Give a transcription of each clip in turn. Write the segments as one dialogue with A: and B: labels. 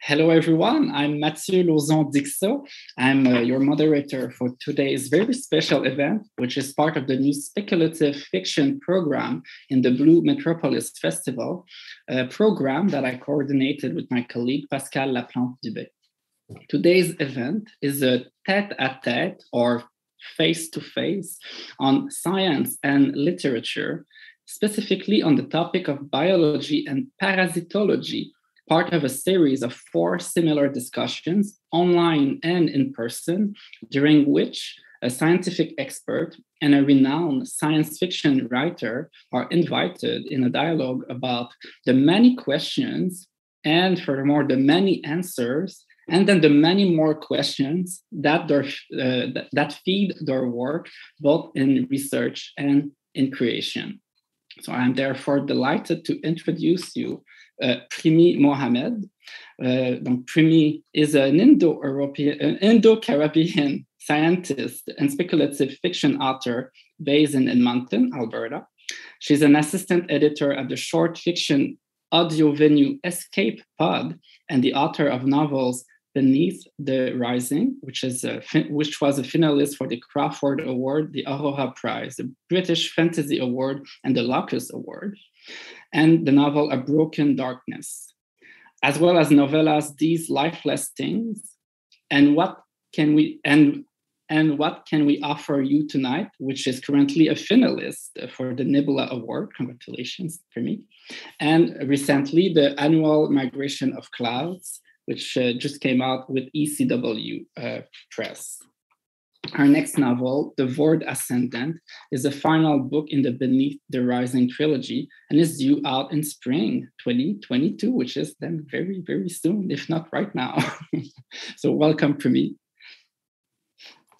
A: Hello, everyone. I'm Mathieu Lauzon Dicsö. I'm uh, your moderator for today's very special event, which is part of the new speculative fiction program in the Blue Metropolis Festival, a program that I coordinated with my colleague Pascal Laplante Dubé. Today's event is a tete a tete or face to face on science and literature, specifically on the topic of biology and parasitology part of a series of four similar discussions, online and in person, during which a scientific expert and a renowned science fiction writer are invited in a dialogue about the many questions and, furthermore, the many answers, and then the many more questions that, their, uh, that feed their work, both in research and in creation. So I'm therefore delighted to introduce you uh, Premee Mohamed. Uh, donc Premee is an Indo-European, Indo-Caribbean scientist and speculative fiction author based in Edmonton, Alberta. She's an assistant editor at the short fiction audio venue Escape Pod and the author of novels Beneath the Rising, which is a, which was a finalist for the Crawford Award, the Aurora Prize, the British Fantasy Award, and the Locus Award, and the novel A Broken Darkness, as well as novellas These Lifeless Things, and what can we and and what can we offer you tonight, which is currently a finalist for the Nebula Award. Congratulations for me. And recently, the annual Migration of Clouds, which uh, just came out with ECW uh, Press. Our next novel, The Void Ascendant, is the final book in the Beneath the Rising trilogy and is due out in spring 2022, which is then very, very soon, if not right now. so, welcome, Premee.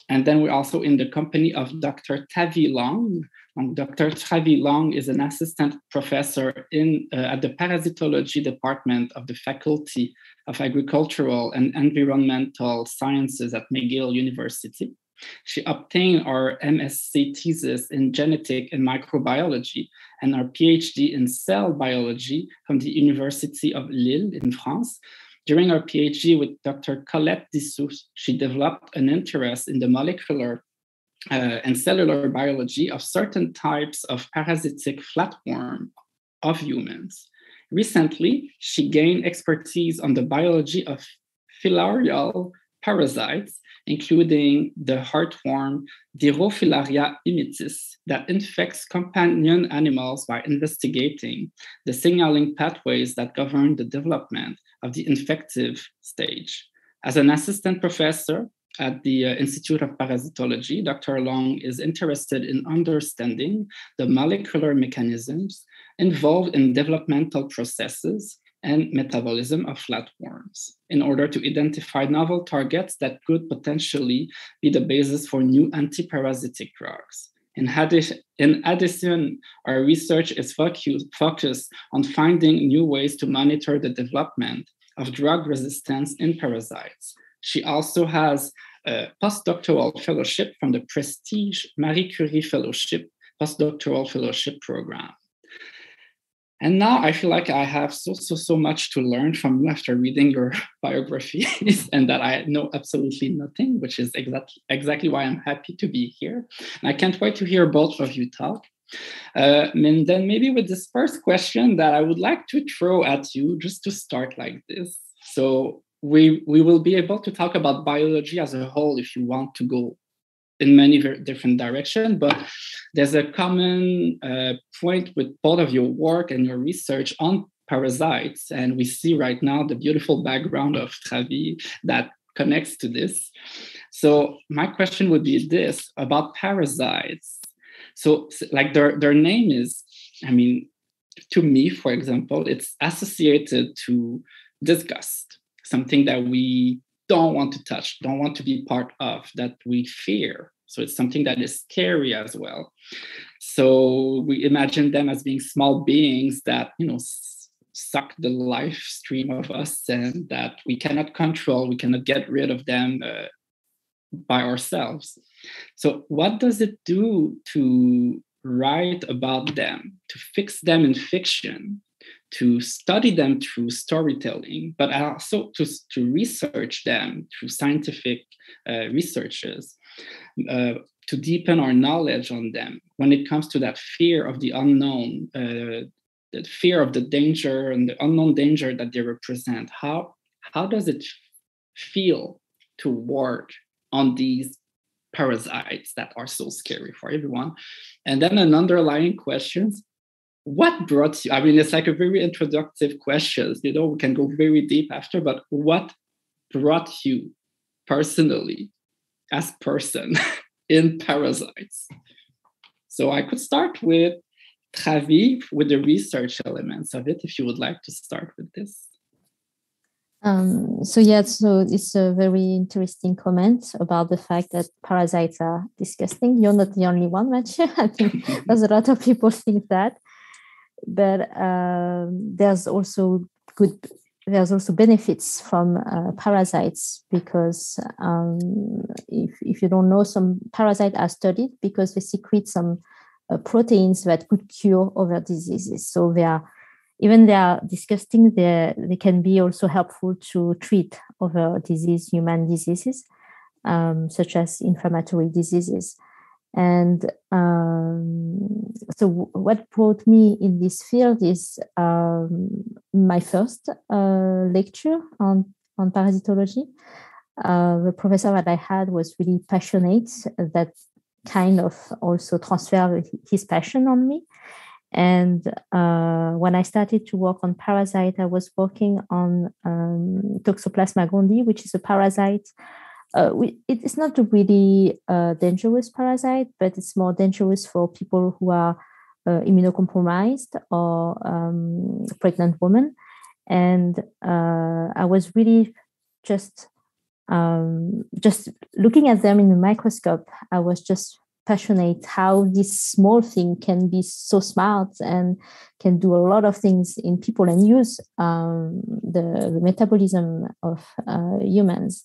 A: And then we're also in the company of Dr. Thavy Long. Um, Dr. Thavy Long is an assistant professor in, uh, at the parasitology department of the Faculty of Agricultural and Environmental Sciences at McGill University. She obtained her MSc thesis in genetic and microbiology and her PhD in cell biology from the University of Lille in France, during her PhD with Dr. Colette Dissous, she developed an interest in the molecular uh, and cellular biology of certain types of parasitic flatworm of humans. Recently, she gained expertise on the biology of filarial parasites, including the heartworm Dirofilaria immitis, that infects companion animals by investigating the signaling pathways that govern the development of the infective stage. As an assistant professor at the uh, Institute of Parasitology, Dr. Long is interested in understanding the molecular mechanisms involved in developmental processes and metabolism of flatworms in order to identify novel targets that could potentially be the basis for new antiparasitic drugs. In, addition, our research is focused on finding new ways to monitor the development of drug resistance in parasites. She also has a postdoctoral fellowship from the Prestige Marie Curie Fellowship postdoctoral fellowship program. And now I feel like I have so, so, so much to learn from you after reading your biographies and that I know absolutely nothing, which is exactly, exactly why I'm happy to be here. And I can't wait to hear both of you talk. Uh, and then maybe with this first question that I would like to throw at you just to start like this. So we, we will be able to talk about biology as a whole if you want to go in many different directions, but there's a common uh, point with both of your work and your research on parasites. And we see right now the beautiful background of Thavy that connects to this. So my question would be this about parasites. So like their, their name is, I mean, to me, for example, it's associated to disgust, something that we don't want to touch, don't want to be part of, that we fear. So it's something that is scary as well. So we imagine them as being small beings that, you know, suck the life stream of us and that we cannot control, we cannot get rid of them uh, by ourselves. So, what does it do to write about them, to fix them in fiction, to study them through storytelling, but also to, to research them through scientific uh, researches, uh, to deepen our knowledge on them when it comes to that fear of the unknown, uh, the fear of the danger and the unknown danger that they represent. How, how does it feel to work on these parasites that are so scary for everyone? And then an underlying question what brought you i mean it's like a very introductive question you know we can go very deep after but what brought you personally as person in parasites so i could start with Thavy with the research elements of it if you would like to start with this
B: um, so yeah, so it's a very interesting comment about the fact that parasites are disgusting. You're not the only one, Mathieu. I think there's a lot of people think that but um, there's also good there's also benefits from uh, parasites because um, if, if you don't know some parasites are studied because they secrete some uh, proteins that could cure other diseases. So they are even they are disgusting they, they can be also helpful to treat other disease human diseases um, such as inflammatory diseases and um, so, what brought me in this field is um, my first uh, lecture on, on parasitology. Uh, the professor that I had was really passionate, that kind of also transferred his passion on me. And uh, when I started to work on parasite, I was working on um, Toxoplasma gondii, which is a parasite uh, it's not a really uh, dangerous parasite, but it's more dangerous for people who are uh, immunocompromised or um, pregnant women. And uh, I was really just um, just looking at them in the microscope. I was just passionate how this small thing can be so smart and can do a lot of things in people and use um, the, the, metabolism of uh, humans.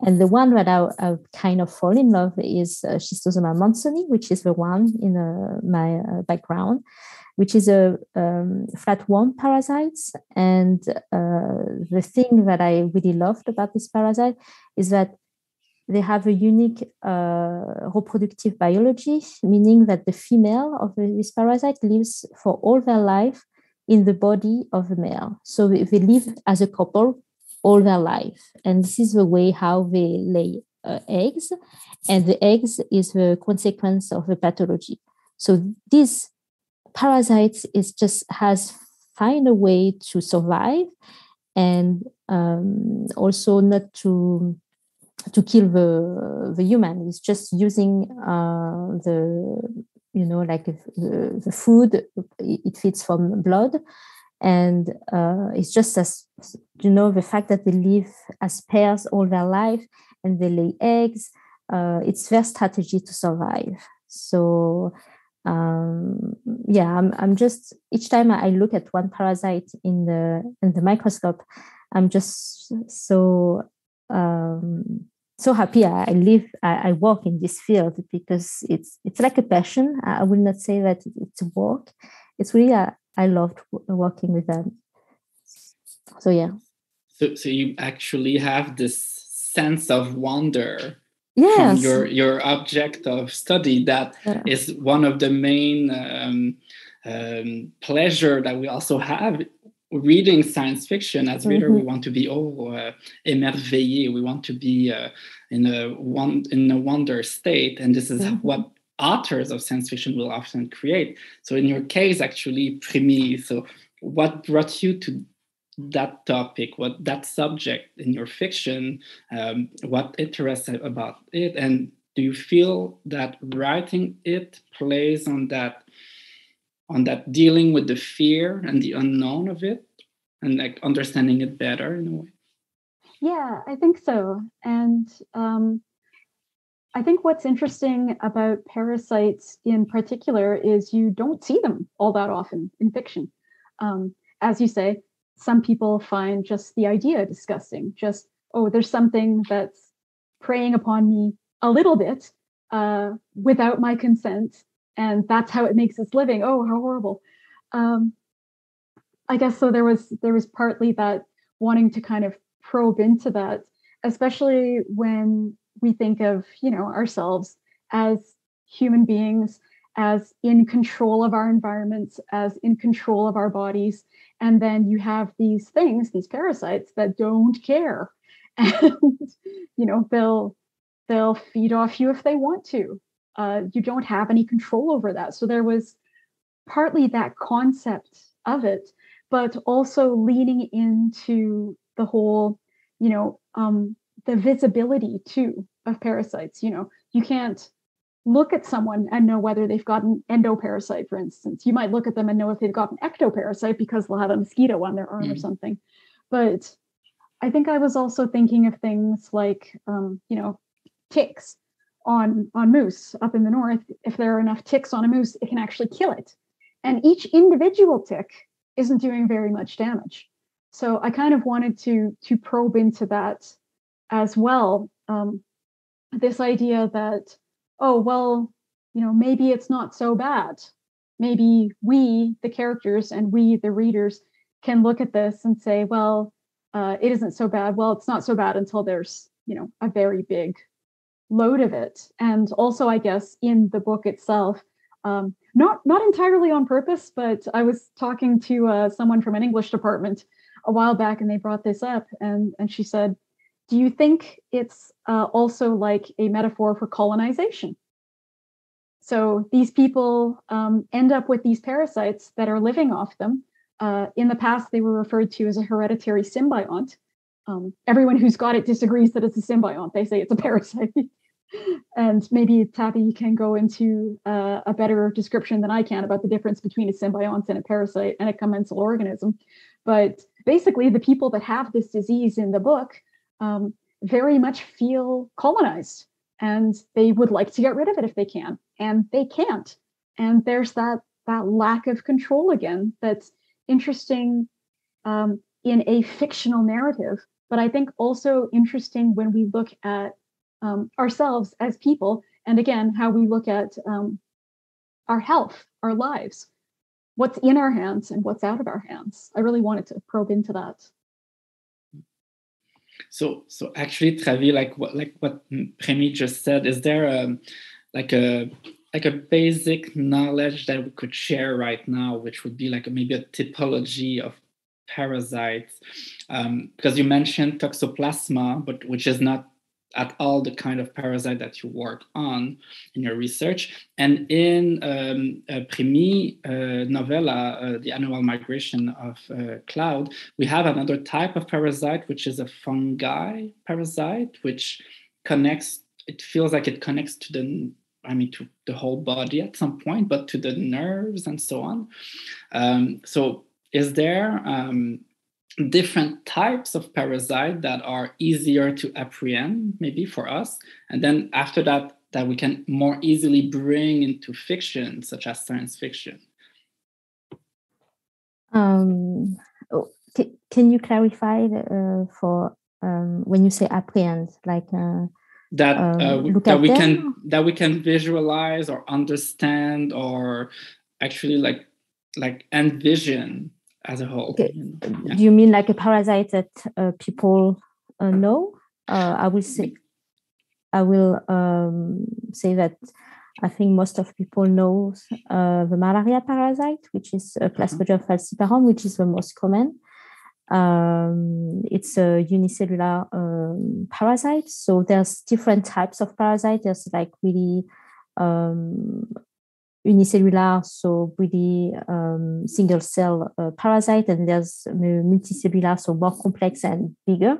B: And the one that I, I, kind of fall in love is uh, Schistosoma mansoni, which is the one in uh, my uh, background, which is a um, flatworm parasite. And uh, the thing that I really loved about this parasite is that they have a unique uh, reproductive biology, meaning that the female of this parasite lives for all their life in the body of the male. So they live as a couple all their life. And this is the way how they lay uh, eggs. And the eggs is the consequence of the pathology. So this parasite is just has find a way to survive and um, also not to to kill the the human. It's just using uh, the you know like the, the food it feeds from blood, and uh, it's just as you know the fact that they live as pairs all their life and they lay eggs. Uh, it's their strategy to survive. So um, yeah, I'm, I'm just each time I look at one parasite in the in the microscope, I'm just so um, so happy I, live, I, I, work in this field because it's it's like a passion. I will not say that it's work. It's really a, I loved working with them. So yeah.
A: So so you actually have this sense of wonder
B: yes.
A: from your your object of study that yeah. is one of the main um, um, pleasure that we also have reading science fiction as reader mm-hmm. we want to be oh uh, émerveillé. We want to be uh, in a one in a wonder state. And this is mm-hmm. what authors of science fiction will often create. So in your case actually Premee so what brought you to that topic? What that subject in your fiction? Um, what interests about it? And do you feel that writing it plays on that on that dealing with the fear and the unknown of it and like understanding it better in a way.
C: Yeah i think so. And um, i think what's interesting about parasites in particular is you don't see them all that often in fiction. Um, as you say some people find just the idea disgusting just oh there's something that's preying upon me a little bit uh, without my consent and that's how it makes its living. Oh, how horrible. Um, I guess so. There was there was partly that wanting to kind of probe into that, especially when we think of you know ourselves as human beings as in control of our environments as in control of our bodies and then you have these things these parasites that don't care and you know they'll they'll feed off you if they want to uh, you don't have any control over that. So there was partly that concept of it but also leaning into the whole you know um, the visibility too of parasites you know. You can't look at someone and know whether they've got an endoparasite for instance. You might look at them and know if they've got an ectoparasite because they'll have a mosquito on their arm mm. or something. But i think i was also thinking of things like um, you know ticks on on moose up in the north if there are enough ticks on a moose it can actually kill it. And each individual tick isn't doing very much damage. So i kind of wanted to to probe into that as well. Um, this idea that oh well you know maybe it's not so bad. Maybe we the characters and we the readers can look at this and say well uh, it isn't so bad. Well it's not so bad until there's you know a very big load of it. And also i guess in the book itself um, not not entirely on purpose but i was talking to uh, someone from an english department a while back and they brought this up and and she said do you think it's uh, also like a metaphor for colonization? So these people um, end up with these parasites that are living off them. Uh, in the past they were referred to as a hereditary symbiont um, everyone who's got it disagrees that it's a symbiont they say it's a parasite and maybe Thavy can go into uh, a better description than I can about the difference between a symbiont and a parasite and a commensal organism. But basically, the people that have this disease in the book um, very much feel colonized and they would like to get rid of it if they can, and they can't. And there's that that lack of control again that's interesting um, in a fictional narrative, but I think also interesting when we look at um, ourselves as people, and again, how we look at um, our health, our lives, what's in our hands and what's out of our hands. I really wanted to probe into that.
A: So, so actually, Thavy, like what, like what Premee just said, is there a like a like a basic knowledge that we could share right now, which would be like maybe a typology of parasites? Um, because you mentioned toxoplasma, but which is not at all the kind of parasite that you work on in your research. And in um, uh, Premee uh, novella, uh, The Annual Migration of uh, Cloud, we have another type of parasite, which is a fungi parasite, which connects, it feels like it connects to the I mean, to the whole body at some point, but to the nerves and so on. Um, so, is there um, different types of parasite that are easier to apprehend maybe for us and then after that that we can more easily bring into fiction such as science fiction
B: um, oh, can you clarify uh, for um, when you say apprehend like uh,
A: that uh, um, that we them? can that we can visualize or understand or actually like like envision as a whole. Okay. You know? yeah.
B: Do you mean like a parasite that uh, people uh, know? Uh, I will say, I will um, say that I think most of people know uh, the malaria parasite, which is a Plasmodium mm-hmm. falciparum, which is the most common. Um, it's a unicellular um, parasite. So there's different types of parasite. There's like really um, unicellular, so really um, single cell uh, parasite, and there's multicellular, so more complex and bigger,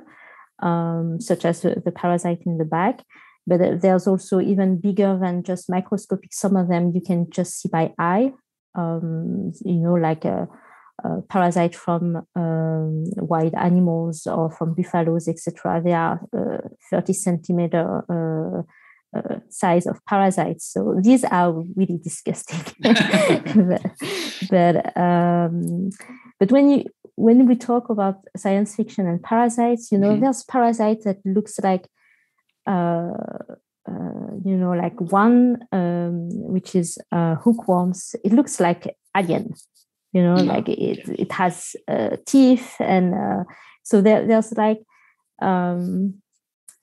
B: um, such as the, the, parasite in the back. But there's also even bigger than just microscopic. Some of them you can just see by eye, um, you know, like a, a parasite from um, wild animals or from buffaloes, etc. They are uh, 30 centimeter uh, uh, size of parasites. So these are really disgusting. but but, um, but when you when we talk about science fiction and parasites, you know, mm-hmm. there's parasites that looks like uh, uh, you know, like one um, which is uh, hookworms. It looks like alien. you know mm-hmm. like it it has uh, teeth and uh, so there, there's like um,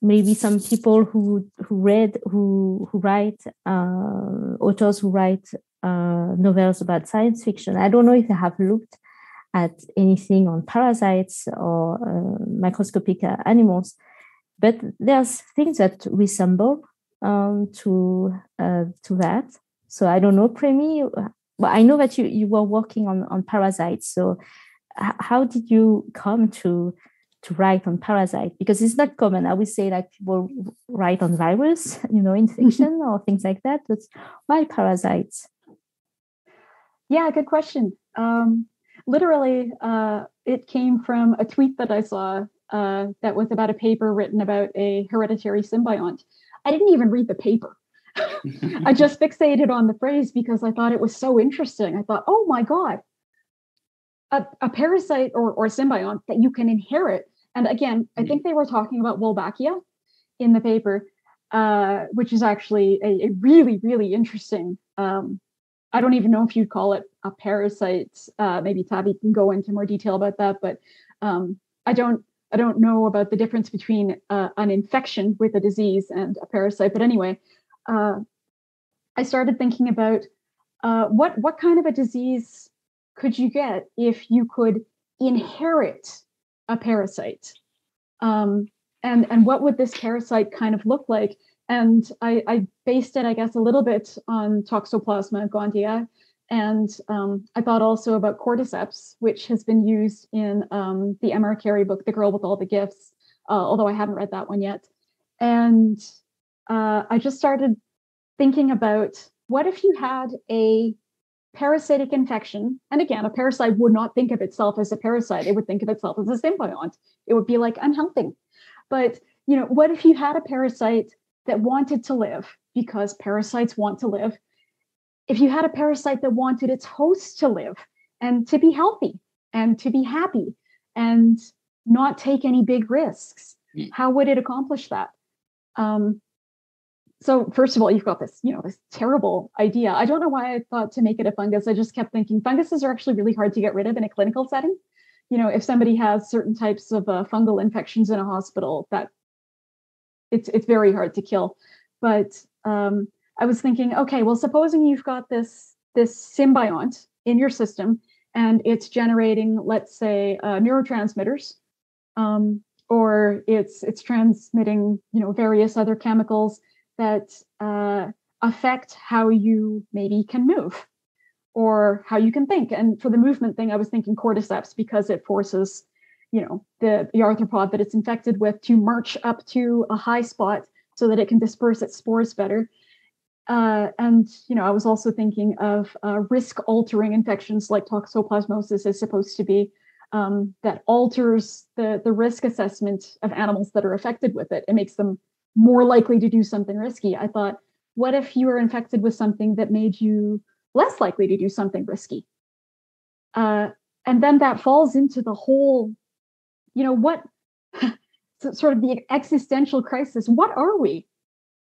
B: maybe some people who who read who who write uh, authors who write uh, novels about science fiction i don't know if they have looked at anything on parasites or uh, microscopic uh, animals but there's things that resemble um, to uh, to that so i don't know Premee well, I know that you, you were working on, on parasites. So how did you come to to write on parasite? Because it's not common. I would say like people write on virus, you know, infection or things like that. But why parasites?
C: Yeah, good question. Um, literally, uh, it came from a tweet that I saw uh, that was about a paper written about a hereditary symbiont. I didn't even read the paper. I just fixated on the phrase because I thought it was so interesting. I thought, oh my God, a, a parasite or, or symbiont that you can inherit. And again, I think they were talking about Wolbachia in the paper, uh, which is actually a, a really, really interesting. Um, I don't even know if you'd call it a parasite. Uh, maybe Thavy can go into more detail about that, but um, I don't. I don't know about the difference between uh, an infection with a disease and a parasite. But anyway, uh, I started thinking about uh, what what kind of a disease could you get if you could inherit a parasite, um, and and what would this parasite kind of look like? And I, I based it, I guess, a little bit on Toxoplasma gondii, and um, I thought also about cordyceps, which has been used in um, the M.R. Carey book, The Girl with All the Gifts, uh, although I haven't read that one yet. And uh, I just started thinking about what if you had a parasitic infection? And again, a parasite would not think of itself as a parasite, it would think of itself as a symbiont. It would be like, I'm helping. But you know, what if you had a parasite that wanted to live because parasites want to live? If you had a parasite that wanted its host to live and to be healthy and to be happy and not take any big risks, hmm. how would it accomplish that? Um, so first of all you've got this you know this terrible idea. I don't know why i thought to make it a fungus. I just kept thinking funguses are actually really hard to get rid of in a clinical setting. You know if somebody has certain types of uh, fungal infections in a hospital that it's it's very hard to kill. But um, i was thinking okay well supposing you've got this this symbiont in your system and it's generating let's say uh, neurotransmitters um, or it's it's transmitting you know various other chemicals that uh, affect how you maybe can move or how you can think. And for the movement thing, I was thinking cordyceps because it forces, you know, the, the arthropod that it's infected with to march up to a high spot so that it can disperse its spores better. Uh, and you know, I was also thinking of uh, risk-altering infections like toxoplasmosis is supposed to be um, that alters the the risk assessment of animals that are affected with it. It makes them more likely to do something risky. I thought, what if you were infected with something that made you less likely to do something risky? Uh, and then that falls into the whole, you know, what sort of the existential crisis. What are we?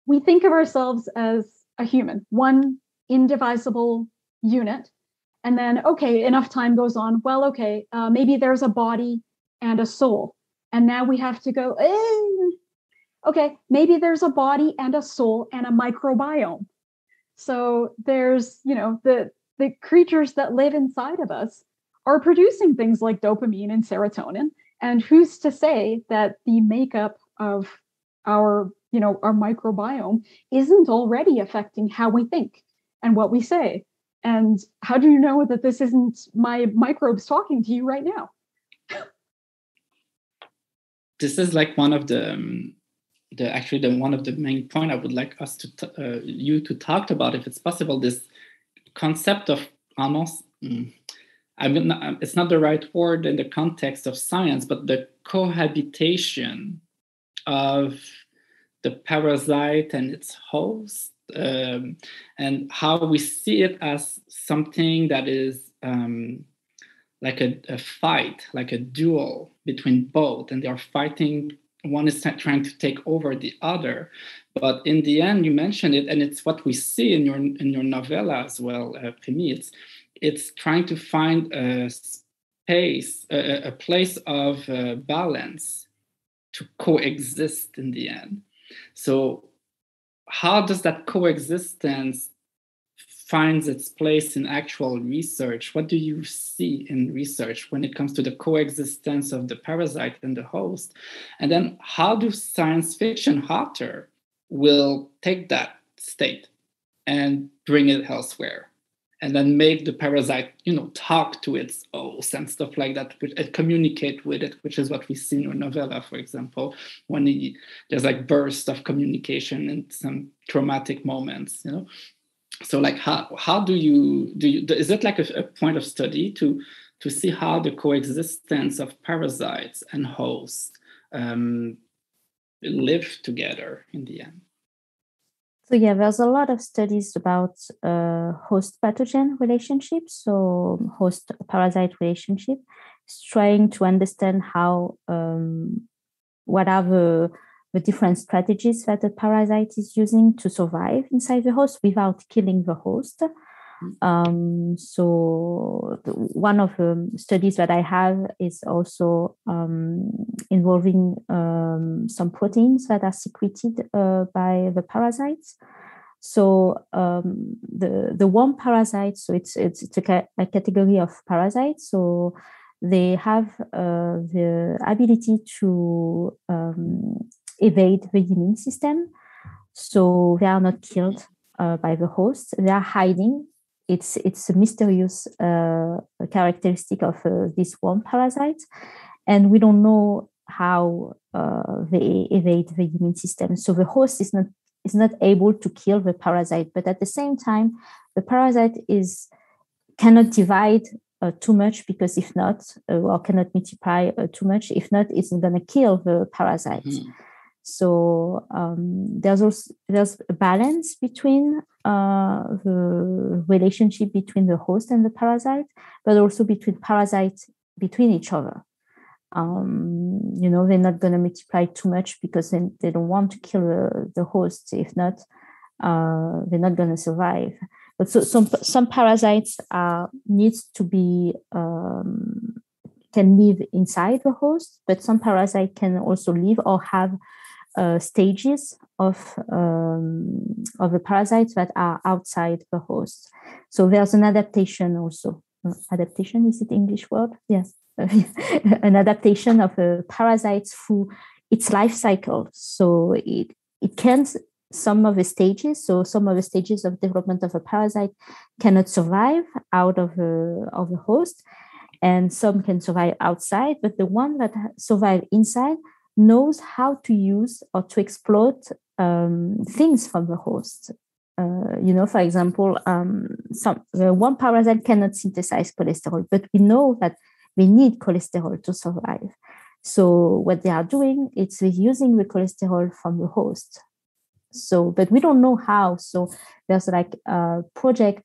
C: We think of ourselves as a human, one indivisible unit. And then, okay, enough time goes on. Well, okay, uh, maybe there's a body and a soul. And now we have to go, eh, okay, maybe there's a body and a soul and a microbiome. So there's, you know, the the creatures that live inside of us are producing things like dopamine and serotonin. And who's to say that the makeup of our, you know, our microbiome isn't already affecting how we think and what we say? And how do you know that this isn't my microbes talking to you right now?
A: this is like one of the um, the actually the one of the main point I would like us to uh, you to talk about, if it's possible, this concept of almost. Mm, I mean, it's not the right word in the context of science, but the cohabitation of the parasite and its host, um, and how we see it as something that is um, like a, a, fight, like a duel between both, and they are fighting one is trying to take over the other but in the end you mentioned it and it's what we see in your in your novella as well uh, Premee. it's it's trying to find a space, a, a place of uh, balance to coexist in the end. So, how does that coexistence finds its place in actual research? What do you see in research when it comes to the coexistence of the parasite and the host? And then, how do science fiction author will take that state and bring it elsewhere? and then make the parasite you know talk to its host and stuff like that and communicate with it which is what we see in your novella for example when he, there's like bursts of communication and some traumatic moments you know so like how how do you do you is it like a, a point of study to to see how the coexistence of parasites and hosts um, live together in the end?
B: So yeah, there's a lot of studies about uh, host pathogen relationships, so host parasite relationship, trying to understand how um, what are the the different strategies that the parasite is using to survive inside the host without killing the host. Um, so the, one of the studies that I have is also um, involving um, some proteins that are secreted uh, by the parasites. So um, the the worm parasites, so it's it's, it's a, ca- a, category of parasites. So they have uh, the ability to um, evade the immune system. So they are not killed uh, by the host. They are hiding it's it's a mysterious uh, characteristic of uh, this worm parasite, and we don't know how uh, they evade the immune system. So the host is not is not able to kill the parasite, but at the same time, the parasite is cannot divide uh, too much because if not, uh, or cannot multiply uh, too much. If not, it's going to kill the parasite. Mm-hmm. So um, there's also there's a balance between uh, the relationship between the host and the parasite, but also between parasites between each other. Um, you know, they're not going to multiply too much because they, they don't want to kill the, the host. If not, uh, they're not going to survive. But so some some parasites uh, needs to be um, can live inside the host, but some parasite can also live or have uh, stages of um, of the parasites that are outside the host. So there's an adaptation also. Uh, adaptation is it English word? Yes, an adaptation of a parasite through its life cycle. So it it can some of the stages. So some of the stages of development of a parasite cannot survive out of a, of the host, and some can survive outside. But the one that survive inside knows how to use or to exploit um, things from the host. Uh, you know, for example, um, some uh, one parasite cannot synthesize cholesterol, but we know that we need cholesterol to survive. So what they are doing is using the cholesterol from the host. So, but we don't know how. So there's like a project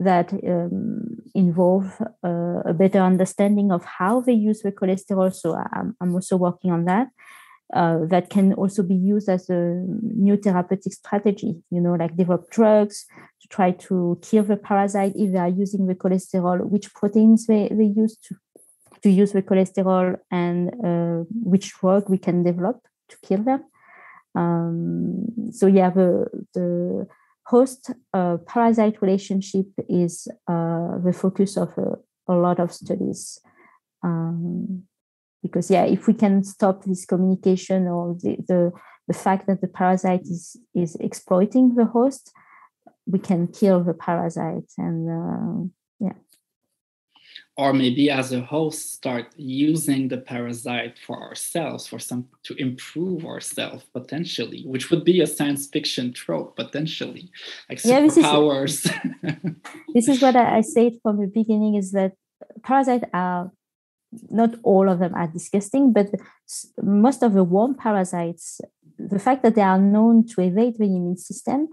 B: that um, involve uh, a better understanding of how they use the cholesterol. So I'm, I'm also working on that. Uh, that can also be used as a new therapeutic strategy, you know, like develop drugs to try to kill the parasite if they are using the cholesterol, which proteins they, they use to, to use the cholesterol and uh, which drug we can develop to kill them. Um, so yeah, the, the host uh, parasite relationship is uh, the focus of a, a lot of studies. Um, because yeah if we can stop this communication or the, the, the fact that the parasite is is exploiting the host we can kill the parasite and uh, yeah
A: or maybe as a host start using the parasite for ourselves for some to improve ourselves potentially which would be a science fiction trope potentially like superpowers
B: yeah, this, is, this is what I, I said from the beginning is that parasites are not all of them are disgusting but most of the worm parasites the fact that they are known to evade the immune system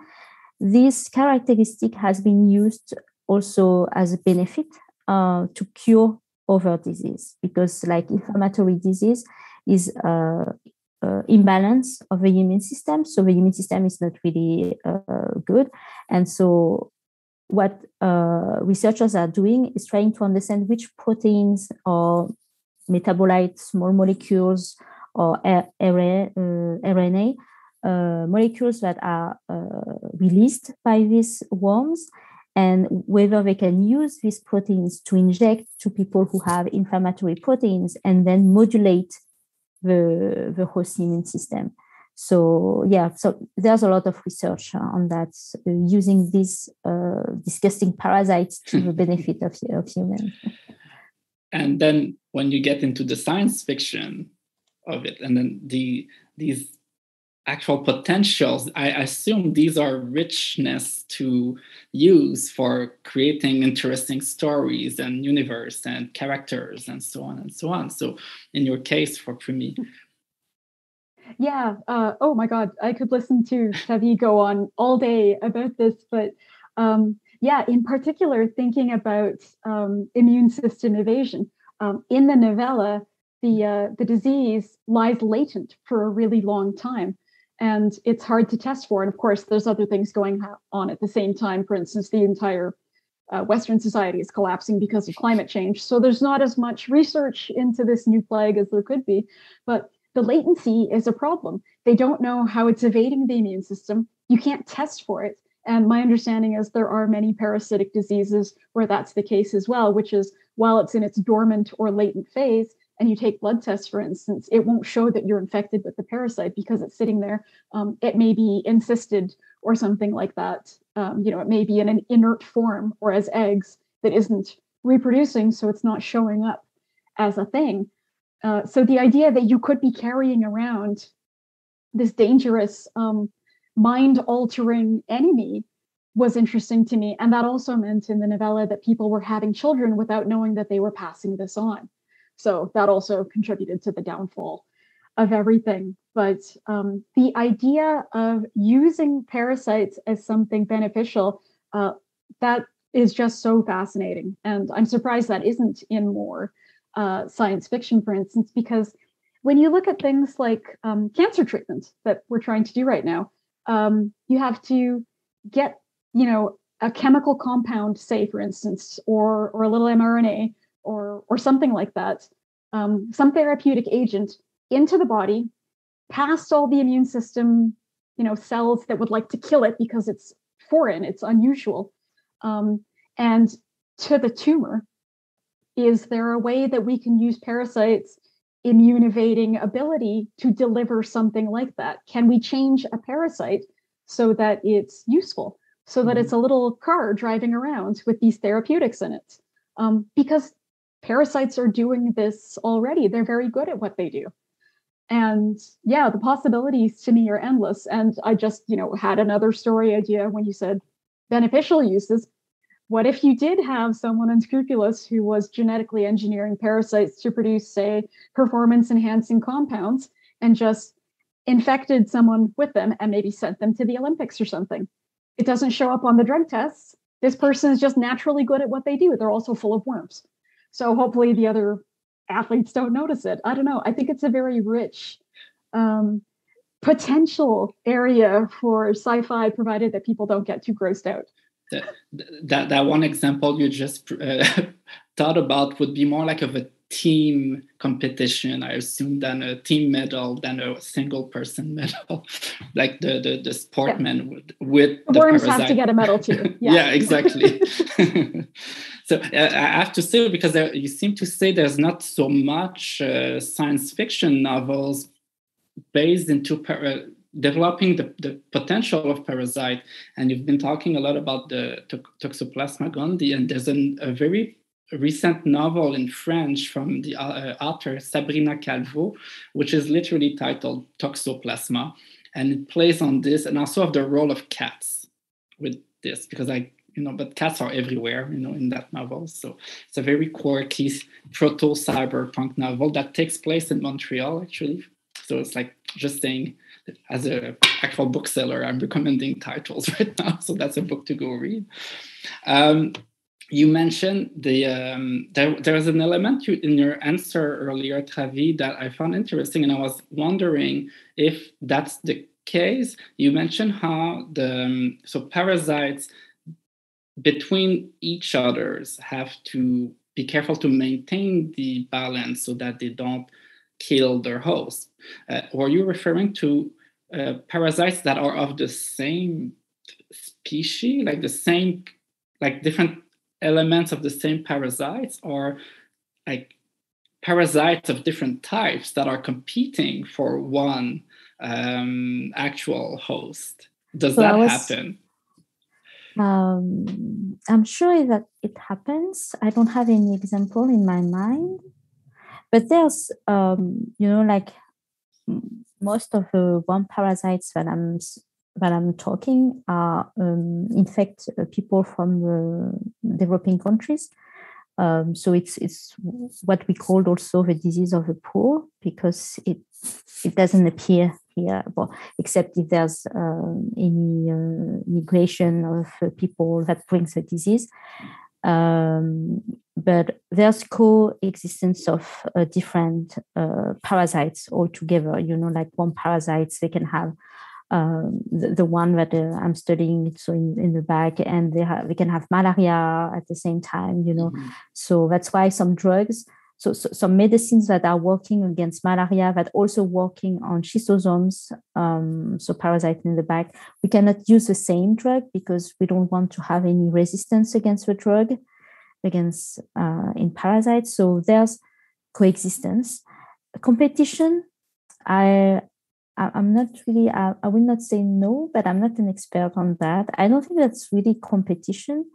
B: this characteristic has been used also as a benefit uh, to cure other disease because like inflammatory disease is uh, uh, imbalance of the immune system. So the immune system is not really uh, good. And so what uh, researchers are doing is trying to understand which proteins or metabolites, small molecules, or RNA uh, molecules that are released by these worms and whether they can use these proteins to inject to people who have inflammatory proteins and then modulate the, the host immune system. So yeah, so there's a lot of research on that uh, using these uh, disgusting parasites to the benefit of, of humans.
A: And then when you get into the science fiction of it, and then the these actual potentials, I assume these are richness to use for creating interesting stories and universe and characters and so on and so on. So in your case for Premee.
C: Yeah. Uh, oh my God. I could listen to Xavier go on all day about this, but um, yeah, in particular, thinking about um, immune system evasion. Um, in the novella, the uh, the disease lies latent for a really long time and it's hard to test for. And of course, there's other things going on at the same time. For instance, the entire uh, Western society is collapsing because of climate change. So there's not as much research into this new plague as there could be. But the latency is a problem. They don't know how it's evading the immune system. You can't test for it. And my understanding is there are many parasitic diseases where that's the case as well, which is while it's in its dormant or latent phase, and you take blood tests, for instance, it won't show that you're infected with the parasite because it's sitting there. Um, it may be encysted or something like that. Um, you know, it may be in an inert form or as eggs that isn't reproducing, so it's not showing up as a thing. Uh, so the idea that you could be carrying around this dangerous, um, mind-altering enemy was interesting to me, and that also meant in the novella that people were having children without knowing that they were passing this on. So that also contributed to the downfall of everything. But um, the idea of using parasites as something beneficial, uh, that is just so fascinating. And I'm surprised that isn't in more uh, science fiction, for instance, because when you look at things like um, cancer treatment that we're trying to do right now, um, you have to get, you know, a chemical compound, say, for instance, or or a little mRNA or or something like that, um, some therapeutic agent into the body, past all the immune system, you know, cells that would like to kill it because it's foreign, it's unusual, um, and to the tumor. Is there a way that we can use parasites' immune evading ability to deliver something like that? Can we change a parasite so that it's useful? so that it's mm-hmm. a little car driving around with these therapeutics in it. Um, because parasites are doing this already. They're very good at what they do. And yeah, the possibilities to me are endless. And I just, you know, had another story idea when you said beneficial uses. What if you did have someone unscrupulous who was genetically engineering parasites to produce, say, performance enhancing compounds and just infected someone with them and maybe sent them to the Olympics or something? it doesn't show up on the drug tests. This person is just naturally good at what they do. They're also full of worms. So hopefully the other athletes don't notice it. I don't know. I think it's a very rich um, potential area for sci-fi, provided that people don't get too grossed out.
A: That that, that one example you just uh, thought about would be more like of a team competition, I assume, than a team medal, than a single person medal, like the the, the sportmen yeah. with, with
C: the, the worms parasite. have to get a medal too.
A: Yeah, yeah exactly. so uh, I have to say because there, you seem to say there's not so much uh, science fiction novels based into para- developing the, the potential of parasite and you've been talking a lot about the toxoplasma gondii and there's an, a very recent novel in French from the uh, author Sabrina Calvo, which is literally titled Toxoplasma. And it plays on this and also of the role of cats with this, because I, you know, but cats are everywhere, you know, in that novel. So it's a very quirky proto cyberpunk novel that takes place in Montreal, actually. So it's like just saying, as an actual bookseller, I'm recommending titles right now. So that's a book to go read. Um, you mentioned the um, there, there was an element you, in your answer earlier, Thavy, that I found interesting, and I was wondering if that's the case. You mentioned how the um, so parasites between each others have to be careful to maintain the balance so that they don't kill their host. Uh, are you referring to uh, parasites that are of the same species, like the same, like different elements of the same parasites, or like parasites of different types that are competing for one um, actual host? Does so that was, happen?
B: Um, I'm sure that it happens. I don't have any example in my mind, but there's, um, you know, like most of the worm parasites that I'm that I'm talking are um, infect uh, people from developing countries. Um, so it's it's what we called also the disease of the poor because it it doesn't appear here, well, except if there's um, any uh, migration of uh, people that brings the disease. Um, but there's coexistence of uh, different uh, parasites altogether. You know, like one parasites they can have um, the, the, one that uh, I'm studying, so in, in the back, and they have, they can have malaria at the same time, you know. Mm-hmm. So that's why some drugs, so, so, some medicines that are working against malaria, that also working on schistosomes, um, so parasite in the back, we cannot use the same drug because we don't want to have any resistance against the drug, against uh, in parasites. So there's coexistence. Competition, I I, am not really, I, I will not say no, but I'm not an expert on that. I don't think that's really competition,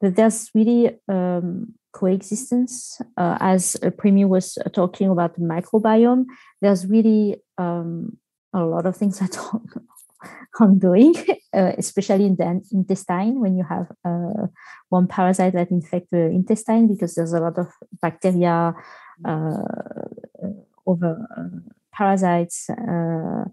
B: but there's really um, coexistence. Uh, as Premee was talking about the microbiome, there's really um, a lot of things that are ongoing, uh, especially in the intestine when you have uh, one parasite that infects the intestine because there's a lot of bacteria uh, over uh, parasites, uh,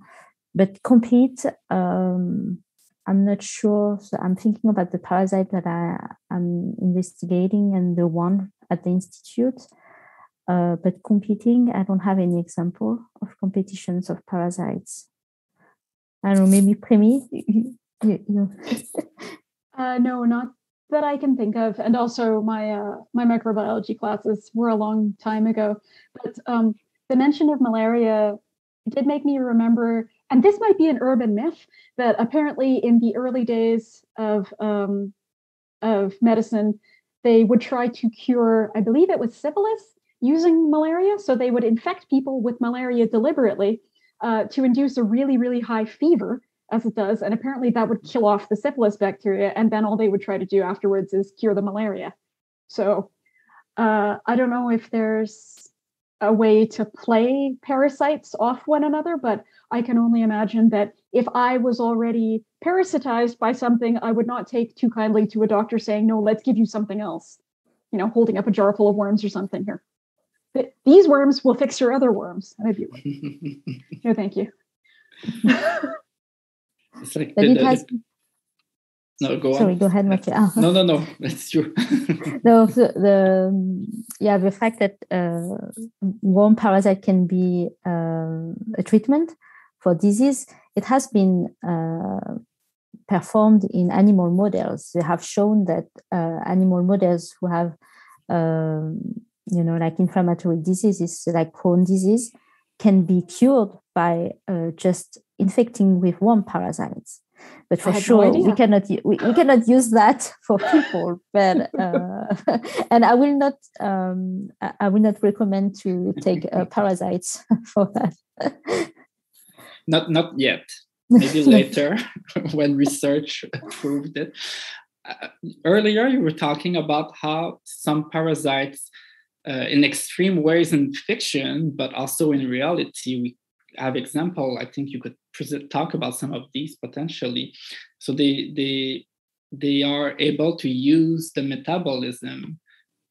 B: but compete. Um, I'm not sure. So I'm thinking about the parasite that I am investigating and the one at the institute. Uh, but competing, I don't have any example of competitions of parasites. I don't know, maybe Premee?
C: uh, no, not that I can think of. And also, my uh, my microbiology classes were a long time ago. But um, the mention of malaria did make me remember, and this might be an urban myth, that apparently in the early days of um, of medicine, they would try to cure, I believe it was syphilis, using malaria. So they would infect people with malaria deliberately uh, to induce a really, really high fever, as it does. And apparently that would kill off the syphilis bacteria. And then all they would try to do afterwards is cure the malaria. So uh, I don't know if there's a way to play parasites off one another, but I can only imagine that if I was already parasitized by something, I would not take too kindly to a doctor saying, no, let's give you something else, you know, holding up a jar full of worms or something here. But these worms will fix your other worms. And like, no, thank you.
A: it's like the, the, no, go
B: Sorry, on. go ahead, Mathieu.
A: No, no, no, that's true.
B: no, the, the, yeah, the fact that uh, worm parasite can be um, a treatment for disease, it has been uh, performed in animal models. They have shown that uh, animal models who have, um, you know, like inflammatory diseases like Crohn disease, can be cured by uh, just infecting with worm parasites but for sure no we cannot we, we cannot use that for people but uh, and i will not um, i will not recommend to take uh, parasites for that.
A: Not not yet. Maybe later when research proved it. Uh, earlier you were talking about how some parasites uh, in extreme ways in fiction but also in reality we have example i think you could present, talk about some of these potentially. So they they they are able to use the metabolism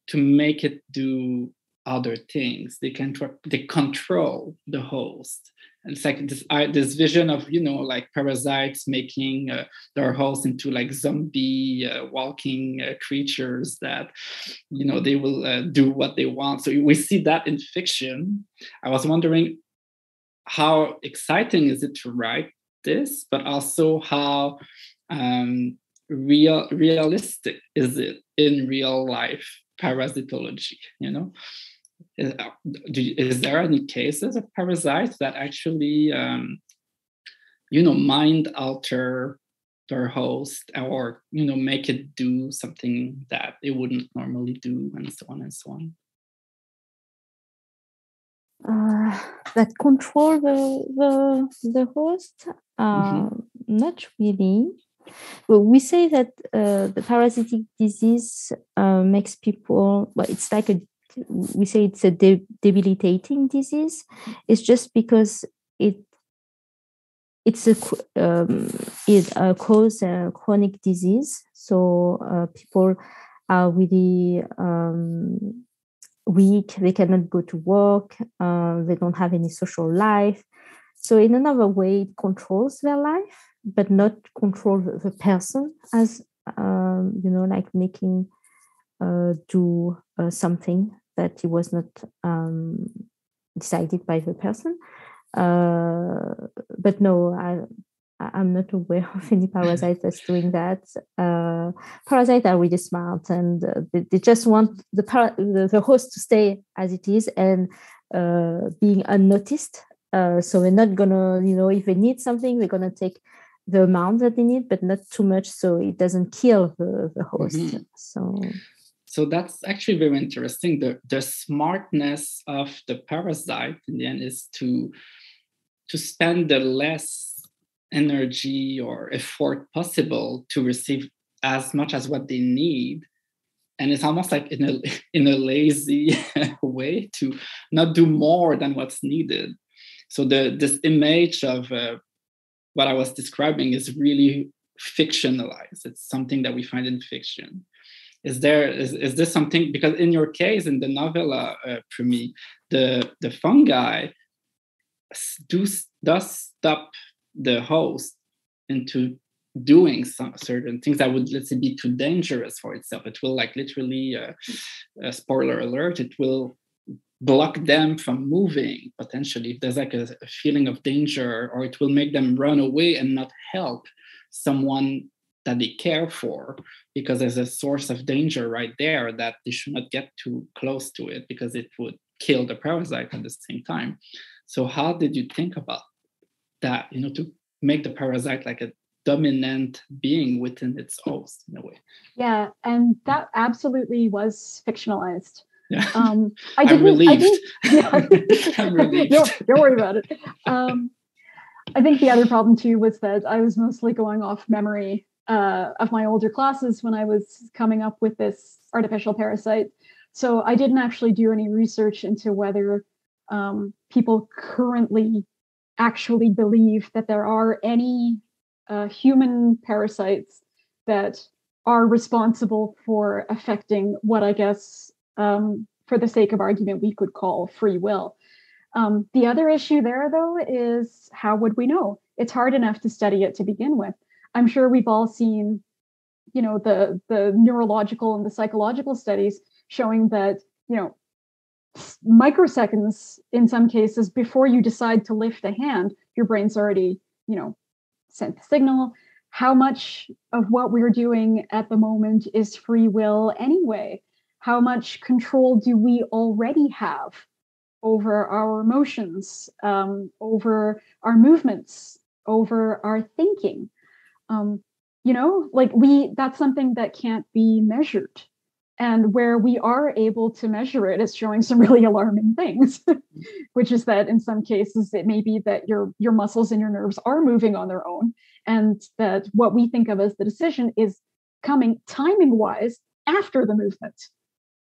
A: to make it do other things. They can they control the host. And it's like this uh, this vision of you know like parasites making uh, their host into like zombie uh, walking uh, creatures that you know they will uh, do what they want. So we see that in fiction. I was wondering how exciting is it to write this, but also how um, real realistic is it in real life parasitology you know? Is, uh, is there any cases of parasites that actually um, you know mind alter their host or you know make it do something that it wouldn't normally do and so on and so on
B: uh, that control the the, the host uh, mm-hmm. not really. Well, we say that uh, the parasitic disease uh, makes people well it's like a we say it's a de- debilitating disease. It's just because it it's a um, it uh, cause a chronic disease. So uh, people are really um, weak they cannot go to work uh, they don't have any social life. So in another way it controls their life but not control the person as um, you know like making uh, do uh, something that it was not um, decided by the person. Uh, but no i i'm not aware of any parasite that's doing that uh, parasites are really smart and uh, they, they, just want the, para- the, the host to stay as it is and uh, being unnoticed so they're not gonna you know if they need something they're gonna take the amount that they need, but not too much so it doesn't kill the, the host. Mm-hmm. So
A: so that's actually very interesting. The the smartness of the parasite in the end is to to spend the less energy or effort possible to receive as much as what they need and it's almost like in a in a lazy way to not do more than what's needed so the this image of uh, what I was describing is really fictionalized. It's something that we find in fiction. Is there is, is this something because in your case in the novella uh, me, the the fungi do does stop the host into doing some certain things that would let's say be too dangerous for itself. It will like literally uh, spoiler alert it will block them from moving potentially. If there's like a, a, feeling of danger or it will make them run away and not help someone that they care for because there's a source of danger right there that they should not get too close to it because it would kill the parasite at the same time. So how did you think about that you know to make the parasite like a dominant being within its host in a way
C: yeah and that absolutely was fictionalized
A: yeah.
C: Um,
A: I didn't, I'm relieved.
C: I didn't, yeah. I'm relieved. don't, don't worry about it. Um, I think the other problem too was that I was mostly going off memory uh, of my older classes when I was coming up with this artificial parasite. So I didn't actually do any research into whether um, people currently actually believe that there are any uh, human parasites that are responsible for affecting what I guess um, for the sake of argument, we could call free will. Um, the other issue there, though, is how would we know? It's hard enough to study it to begin with. I'm sure we've all seen, you know, the the neurological and the psychological studies showing that, you know, microseconds in some cases before you decide to lift a hand, your brain's already, you know, sent the signal. How much of what we're doing at the moment is free will anyway? how much control do we already have over our emotions, um, over our movements, over our thinking? Um, you know, like we, that's something that can't be measured. And where we are able to measure it, it is showing some really alarming things, which is that in some cases it may be that your your muscles and your nerves are moving on their own, and that what we think of as the decision is coming timing wise after the movement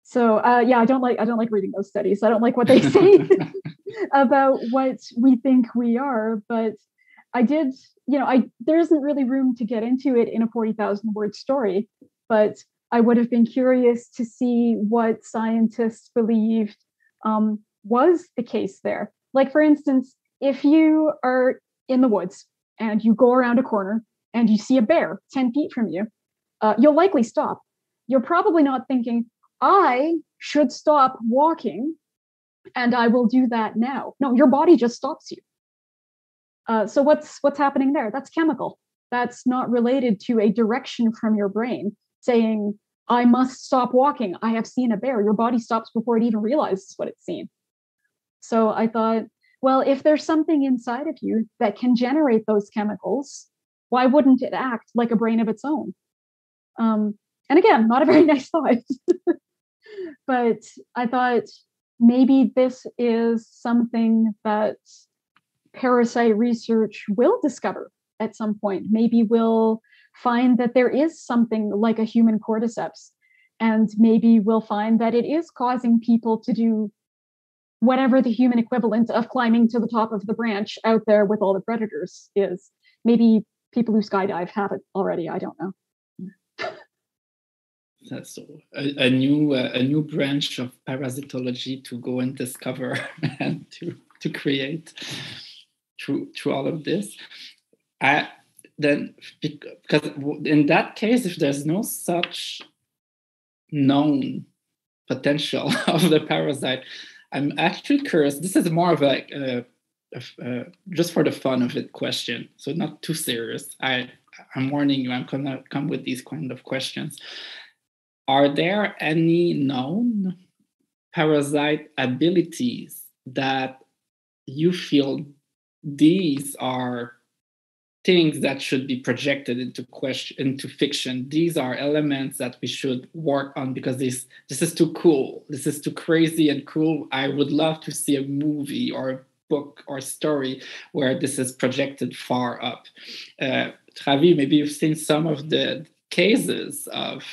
C: so uh, yeah, I don't like I don't like reading those studies. I don't like what they say about what we think we are. But I did, you know, I there isn't really room to get into it in a forty thousand word story. But I would have been curious to see what scientists believed um, was the case there. Like for instance, if you are in the woods and you go around a corner and you see a bear ten feet from you, uh, you'll likely stop. You're probably not thinking, I should stop walking and I will do that now. No, your body just stops you. Uh, so what's what's happening there? That's chemical. that's not related to a direction from your brain saying, I must stop walking. I have seen a bear. Your body stops before it even realizes what it's seen. So I thought, well, if there's something inside of you that can generate those chemicals, why wouldn't it act like a brain of its own? Um, and again, not a very nice thought. but I thought maybe this is something that parasite research will discover at some point. Maybe we'll find that there is something like a human cordyceps, and maybe we'll find that it is causing people to do whatever the human equivalent of climbing to the top of the branch out there with all the predators is. Maybe people who skydive have it already. I don't know.
A: That's a, a new uh, a new branch of parasitology to go and discover and to to create through through all of this. I then because in that case, if there's no such known potential of the parasite, I'm actually curious. This is more of a, uh, just for the fun of it question, so not too serious. I I'm warning you. I'm gonna come with these kind of questions. Are there any known parasite abilities that you feel these are things that should be projected into question into fiction. These are elements that we should work on because this this is too cool. This is too crazy and cool. I would love to see a movie or a book or story where this is projected far up. Uh, Thavy, maybe you've seen some of the cases of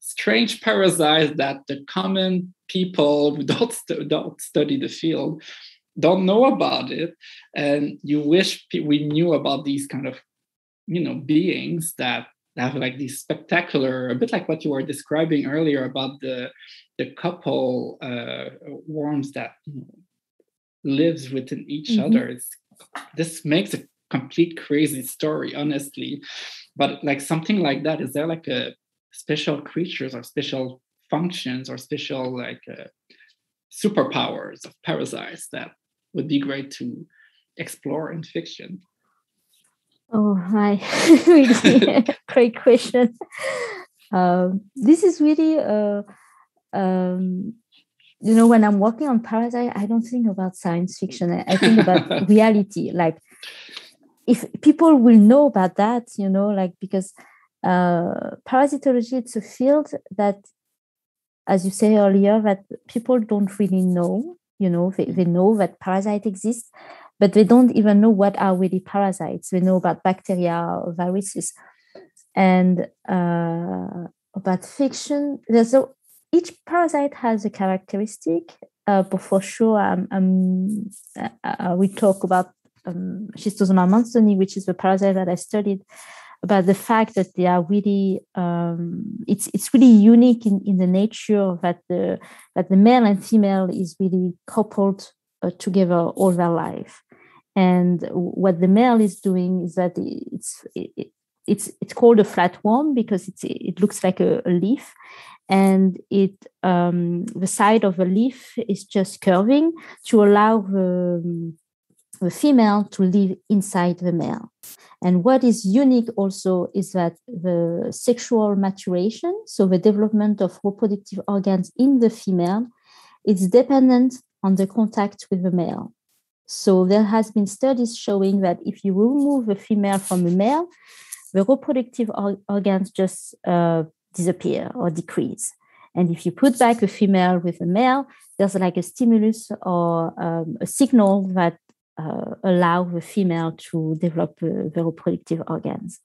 A: strange parasites that the common people don't, st- don't study the field don't know about it and you wish we knew about these kind of you know beings that have like these spectacular a bit like what you were describing earlier about the the couple uh, worms that you know, lives within each mm-hmm. other it's, this makes a complete crazy story honestly but like something like that is there like a special creatures or special functions or special like uh, superpowers of parasites that would be great to explore in fiction?
B: Oh, hi. really great question. Um, this is really, uh, um, you know, when I'm working on Parasite, I don't think about science fiction. I, I think about reality. Like, if people will know about that, you know, like, because uh, parasitology, it's a field that, as you say earlier, that people don't really know you know they, they know that parasite exists but they don't even know what are really parasites. They know about bacteria or viruses and uh, about fiction. There's a each parasite has a characteristic uh, but for sure um, um, uh, uh we talk about um, schistosoma mansoni which is the parasite that i studied about the fact that they are really um, it's it's really unique in, in the nature that the that the male and female is really coupled uh, together all their life. And what the male is doing is that it's it, it's it's called a flatworm because it's it looks like a, a leaf. And it um, the side of a leaf is just curving to allow the, the female to live inside the male and what is unique also is that the sexual maturation, so the development of reproductive organs in the female, is dependent on the contact with the male. So there has been studies showing that if you remove a female from a male, the reproductive organs just uh, disappear or decrease. And if you put back a female with a male, there's like a stimulus or um, a signal that uh, allow the female to develop uh, the reproductive organs.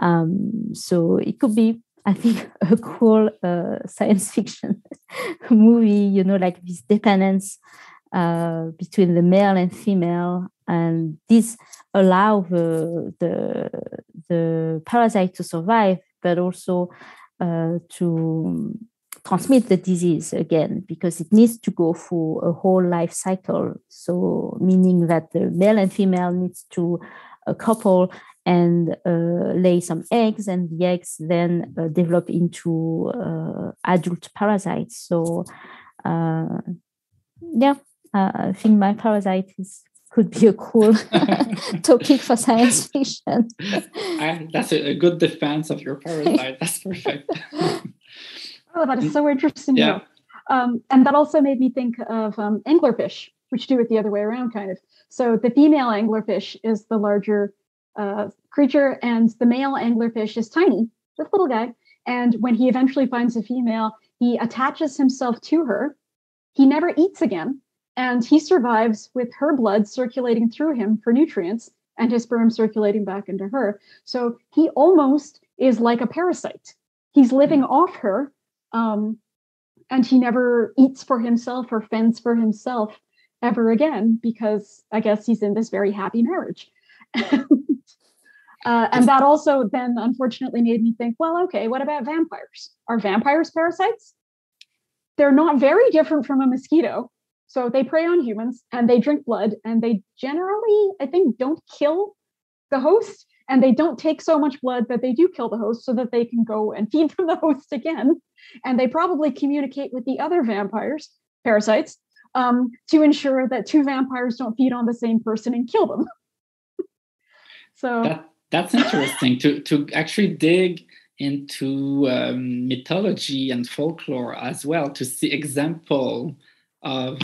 B: Um, so it could be, I think, a cool uh, science fiction movie, you know, like this dependence uh, between the male and female, and this allow the the, the parasite to survive, but also uh, to transmit the disease again because it needs to go through a whole life cycle so meaning that the male and female needs to a couple and uh, lay some eggs and the eggs then uh, develop into uh, adult parasites so uh, yeah uh, i think my parasite is could be a cool topic for science fiction.
A: That's a, a, good defense of your parasite. That's perfect.
C: oh, that is so interesting. Yeah. Um, and that also made me think of um, anglerfish, which do it the other way around, kind of. So the female anglerfish is the larger uh, creature, and the male anglerfish is tiny, this little guy. And when he eventually finds a female, he attaches himself to her. He never eats again, and he survives with her blood circulating through him for nutrients and his sperm circulating back into her. So he almost is like a parasite. He's living off her, um, and he never eats for himself or fends for himself ever again because I guess he's in this very happy marriage. uh, and that also then unfortunately made me think well, okay, what about vampires? Are vampires parasites? They're not very different from a mosquito. So they prey on humans and they drink blood and they generally, I think, don't kill the host and they don't take so much blood that they do kill the host so that they can go and feed from the host again. And they probably communicate with the other vampires, parasites, um, to ensure that two vampires don't feed on the same person and kill them. so
A: that, that's interesting to to actually dig into um, mythology and folklore as well to see example of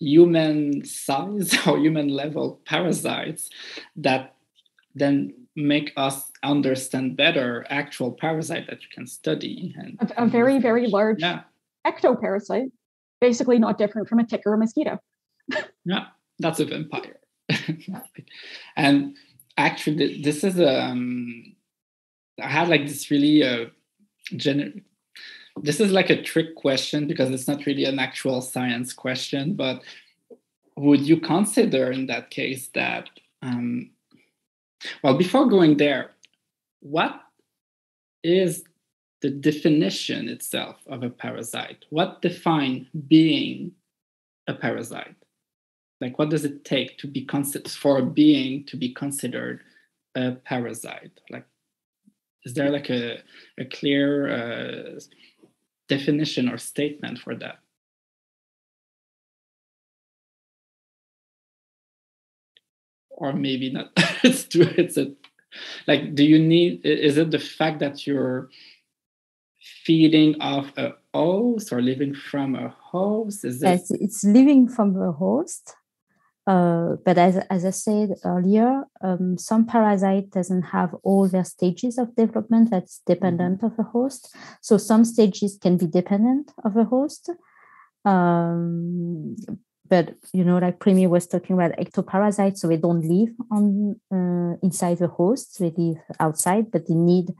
A: human size or human level parasites that then make us understand better actual parasite that you can study and
C: a, a very very large yeah. ectoparasite basically not different from a tick or a mosquito.
A: yeah, that's a vampire. and actually, this is a. Um, I had like this really uh, gener- This is like a trick question because it's not really an actual science question, but would you consider in that case that um, well before going there what is the definition itself of a parasite. What define being a parasite? Like, what does it take to be considered for a being to be considered a parasite? Like, is there like a, a clear uh, definition or statement for that? Or maybe not. it's too. It's a like. Do you need? Is it the fact that you're feeding off a host or living from a host?
B: Is it... yes, it's living from a host. Uh, but as, as I said earlier, um, some parasite doesn't have all their stages of development that's dependent mm-hmm. of a host. So some stages can be dependent of a host. Um, but you know, like Premee was talking about ectoparasites, so they don't live on uh, inside the host; they live outside, but they need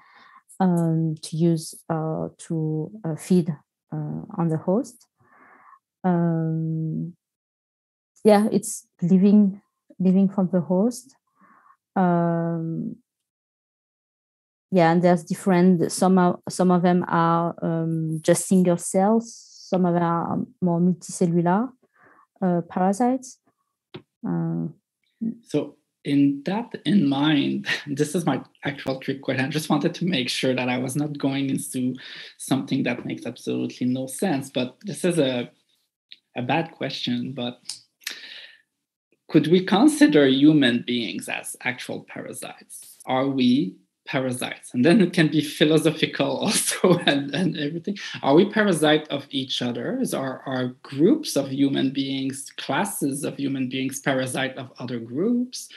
B: um, to use uh, to uh, feed uh, on the host. Um, yeah, it's living living from the host. Um, yeah, and there's different. Some of some of them are um, just single cells. Some of them are more multicellular uh, parasites.
A: Uh, so in that in mind, this is my actual trick question. I just wanted to make sure that I was not going into something that makes absolutely no sense. But this is a a bad question. But could we consider human beings as actual parasites? Are we parasites. And then it can be philosophical also and, and everything. Are we parasite of each other? Are are groups of human beings classes of human beings parasite of other groups?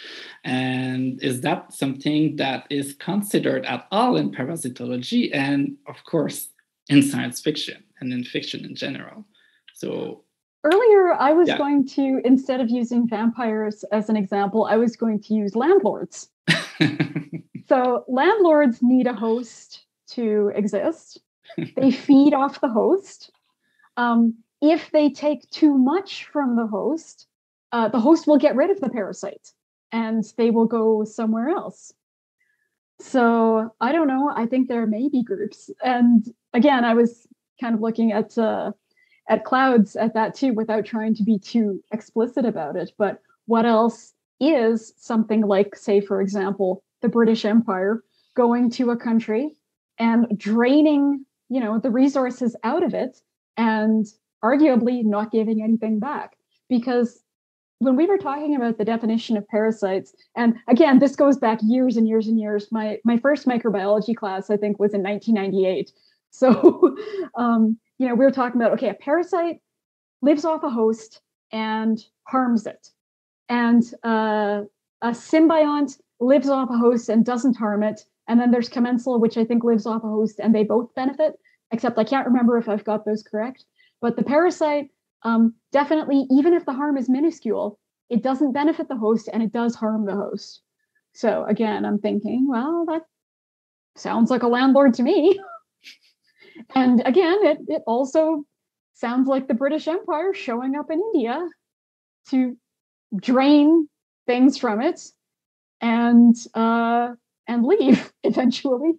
A: And is that something that is considered at all in parasitology and of course in science fiction and in fiction in general? So
C: earlier i was yeah. going to instead of using vampires as an example i was going to use landlords So landlords need a host to exist. they feed off the host. Um, if they take too much from the host, uh, the host will get rid of the parasite and they will go somewhere else. So I don't know. I think there may be groups. And again, I was kind of looking at uh, at clouds at that too, without trying to be too explicit about it. But what else is something like, say, for example, the British Empire going to a country and draining, you know, the resources out of it and arguably not giving anything back because when we were talking about the definition of parasites, and again, this goes back years and years and years. My my first microbiology class, I think, was in 1998. So, um, you know, we were talking about okay, a parasite lives off a host and harms it, and uh, a symbiont lives off a host and doesn't harm it. And then there's commensal, which I think lives off a host and they both benefit, except I can't remember if I've got those correct. But the parasite um, definitely, even if the harm is minuscule, it doesn't benefit the host and it does harm the host. So again, I'm thinking, well, that sounds like a landlord to me. and again, it, it also sounds like the British Empire showing up in India to drain things from it and uh, and leave eventually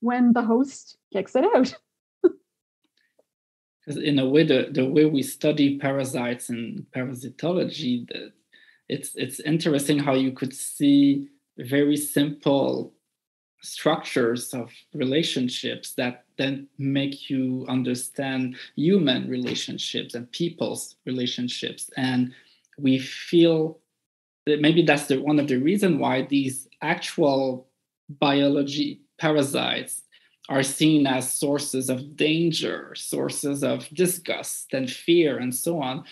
C: when the host kicks it out.
A: Because in a way, the, the way we study parasites and parasitology, the, it's it's interesting how you could see very simple structures of relationships that then make you understand human relationships and people's relationships and we feel that maybe that's the one of the reason why these actual biology parasites are seen as sources of danger, sources of disgust and fear, and so on,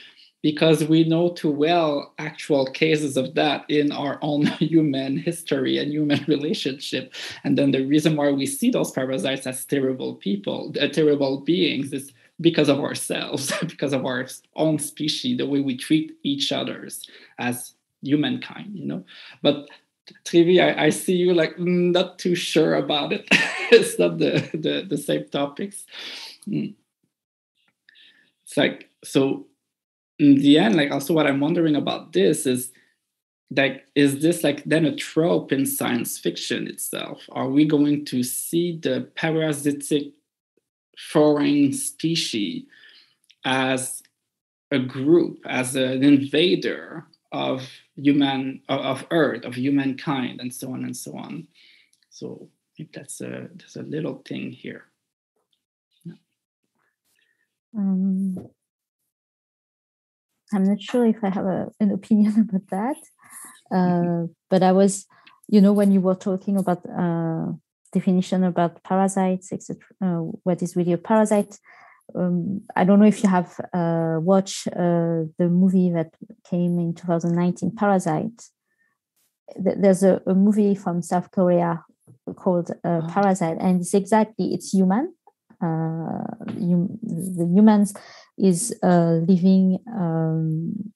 A: because we know too well actual cases of that in our own human history and human relationship. And then the reason why we see those parasites as terrible people, uh, terrible beings, is because of ourselves, because of our own species, the way we treat each others as humankind, you know. But Thavy, I, I see you like mm, not too sure about it. it's not the, the, the same topics. Mm. It's like, so in the end, like also what I'm wondering about this is like, is this like then a trope in science fiction itself? Are we going to see the parasitic foreign species as a group, as an invader of human of earth of humankind and so on and so on so that's a there's a little thing here yeah.
B: um, i'm not sure if i have a, an opinion about that uh, mm-hmm. but i was you know when you were talking about uh, definition about parasites etc uh, what is really a parasite um, I don't know if you have uh, watched uh, the movie that came in 2019, Parasite. There's a, a movie from South Korea called uh, oh. Parasite, and it's exactly it's human. Uh, hum, the humans is uh, living um,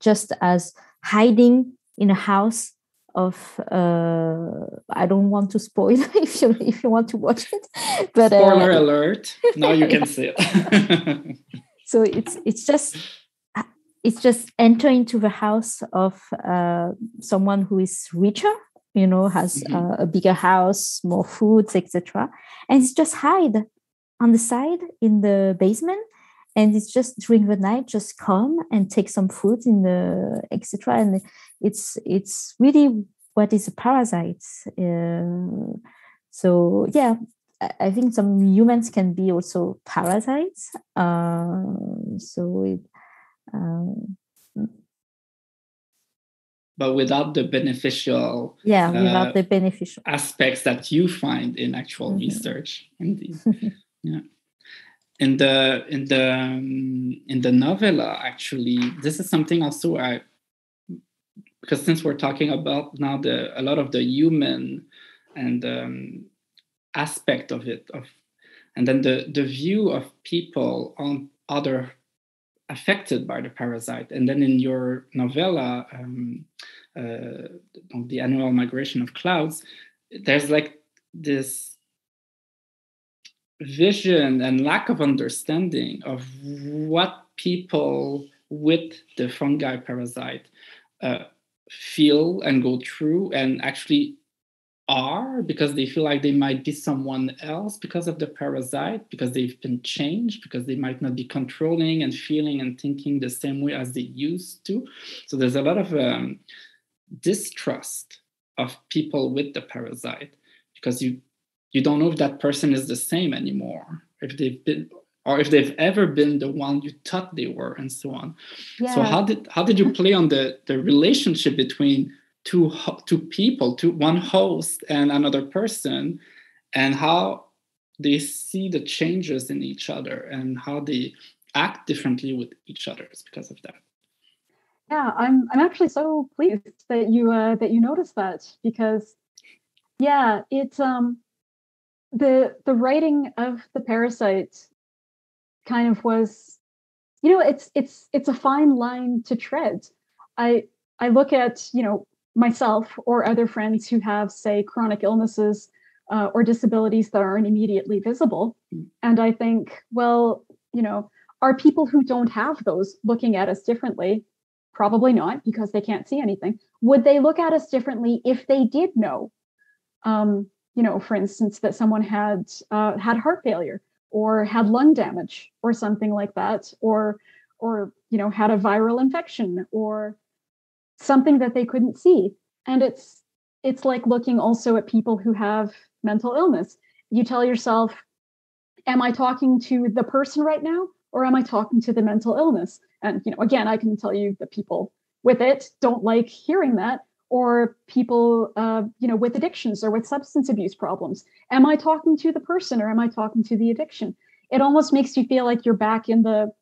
B: just as hiding in a house of uh i don't want to spoil if you if you want to watch it
A: but spoiler uh, alert. Now you can see it.
B: So it's it's just it's just enter into the house of uh, someone who is richer you know has mm-hmm. uh, a bigger house more foods etc and it's just hide on the side in the basement and it's just during the night just come and take some food in the etc and it's it's really what is a parasite uh, so yeah i think some humans can be also parasites uh, so it um,
A: but without the beneficial
B: yeah without uh, the beneficial.
A: aspects that you find in actual mm-hmm. research indeed. Yeah in the in the um, in the novella actually this is something also i because since we're talking about now the a lot of the human and um, aspect of it of and then the the view of people on other affected by the parasite. And then in your novella um, uh, the annual migration of clouds there's like this vision and lack of understanding of what people with the fungi parasite uh, feel and go through and actually are because they feel like they might be someone else because of the parasite because they've been changed because they might not be controlling and feeling and thinking the same way as they used to. So there's a lot of um, distrust of people with the parasite because you you don't know if that person is the same anymore if they've been or if they've ever been the one you thought they were and so on.
C: Yeah.
A: so how did how did you play on the the relationship between two two people two one host and another person and how they see the changes in each other and how they act differently with each other because of that?
C: Yeah, I'm I'm actually so pleased that you uh, that you noticed that because yeah, it's um the the writing of the parasite kind of was you know it's it's it's a fine line to tread. I I look at, you know, myself or other friends who have say chronic illnesses uh, or disabilities that aren't immediately visible
A: Mm.
C: and I think well, you know, are people who don't have those looking at us differently Probably not because they can't see anything. Would they look at us differently if they did know? Um, you know, for instance, that someone had uh, had heart failure or had lung damage or something like that, or or you know had a viral infection or something that they couldn't see. And it's it's like looking also at people who have mental illness. You tell yourself, "Am I talking to the person right now, or am I talking to the mental illness?" and you know again i can tell you that people with it don't like hearing that or people uh, you know with addictions or with substance abuse problems? Am i talking to the person or am i talking to the addiction? It almost makes you feel like you're back in the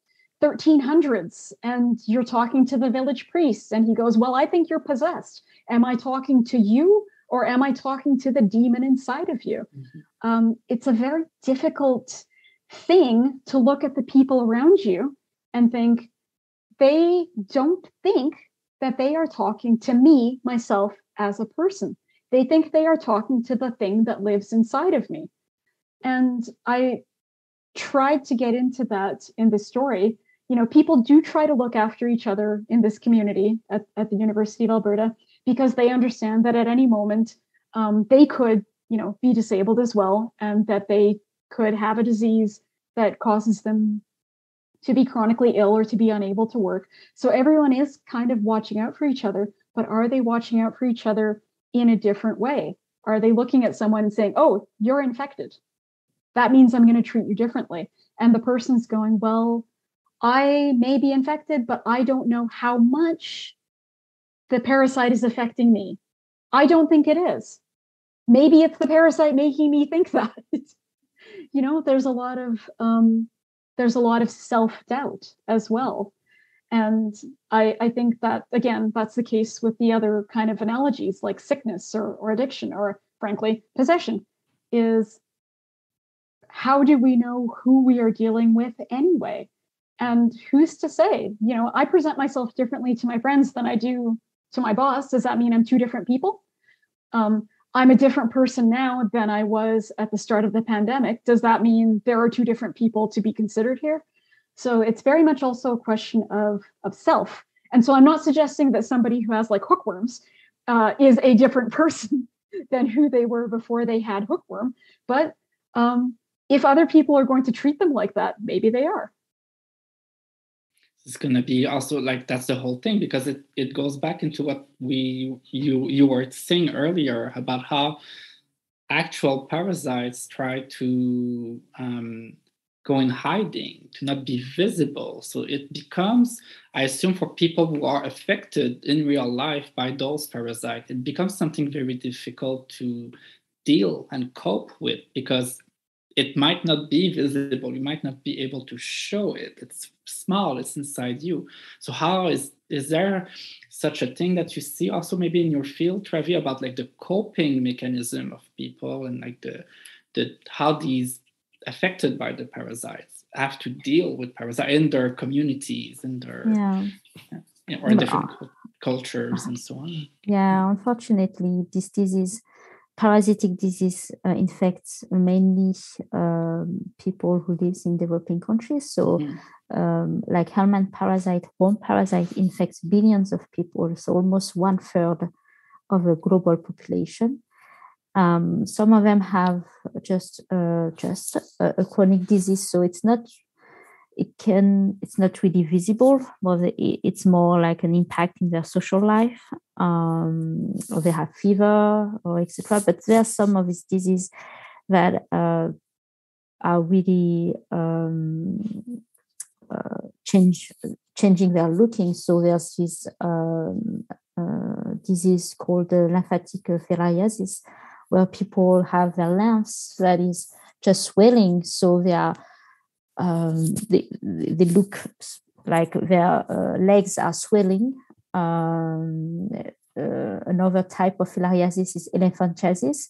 C: 1300s and you're talking to the village priest and he goes well i think you're possessed. Am i talking to you or am i talking to the demon inside of you?
A: Mhm.
C: um, it's a very difficult thing to look at the people around you and think they don't think that they are talking to me, myself, as a person. They think they are talking to the thing that lives inside of me. And I tried to get into that in the story. You know, people do try to look after each other in this community at, at the University of Alberta because they understand that at any moment um, they could, you know, be disabled as well and that they could have a disease that causes them to be chronically ill or to be unable to work. So everyone is kind of watching out for each other, but are they watching out for each other in a different way? Are they looking at someone and saying, "Oh, you're infected. That means I'm going to treat you differently." And the person's going, "Well, I may be infected, but I don't know how much the parasite is affecting me. I don't think it is. Maybe it's the parasite making me think that." you know, there's a lot of um, there's a lot of self-doubt as well. And I, I think that again that's the case with the other kind of analogies like sickness or, or addiction or frankly possession is how do we know who we are dealing with anyway? And who's to say you know i present myself differently to my friends than i do to my boss. Does that mean i'm two different people? Um, I'm a different person now than I was at the start of the pandemic. Does that mean there are two different people to be considered here? So it's very much also a question of, of self. And so I'm not suggesting that somebody who has like hookworms uh, is a different person than who they were before they had hookworm. But um, if other people are going to treat them like that, maybe they are.
A: It's going to be also like that's the whole thing because it, it goes back into what we you you were saying earlier about how actual parasites try to um, go in hiding to not be visible. So it becomes i assume for people who are affected in real life by those parasites it becomes something very difficult to deal and cope with because it might not be visible you might not be able to show it. It's small it's inside you. So how is is there such a thing that you see also maybe in your field Thavy about like the coping mechanism of people and like the the how these affected by the parasites have to deal with parasites in their communities in their
B: Yeah.
A: you know, or in different cul- cultures and so on?
B: Yeah, unfortunately, this disease, parasitic disease, uh, infects mainly um, people who lives in developing countries. So,
A: Mm.
B: um, like helminth parasite, one parasite infects billions of people, so almost one third of the global population. Um, some of them have just uh, just a, a chronic disease, so it's not it can it's not really visible but it's more like an impact in their social life um, or they have fever or etc but there are some of these diseases that uh, are really um, uh, change changing their looking. So there's this um, uh, disease called lymphatic filariasis, where people have their lymphs that is just swelling, so they are um, they they look like their uh, legs are swelling. Um, uh, another type of filariasis is elephantiasis.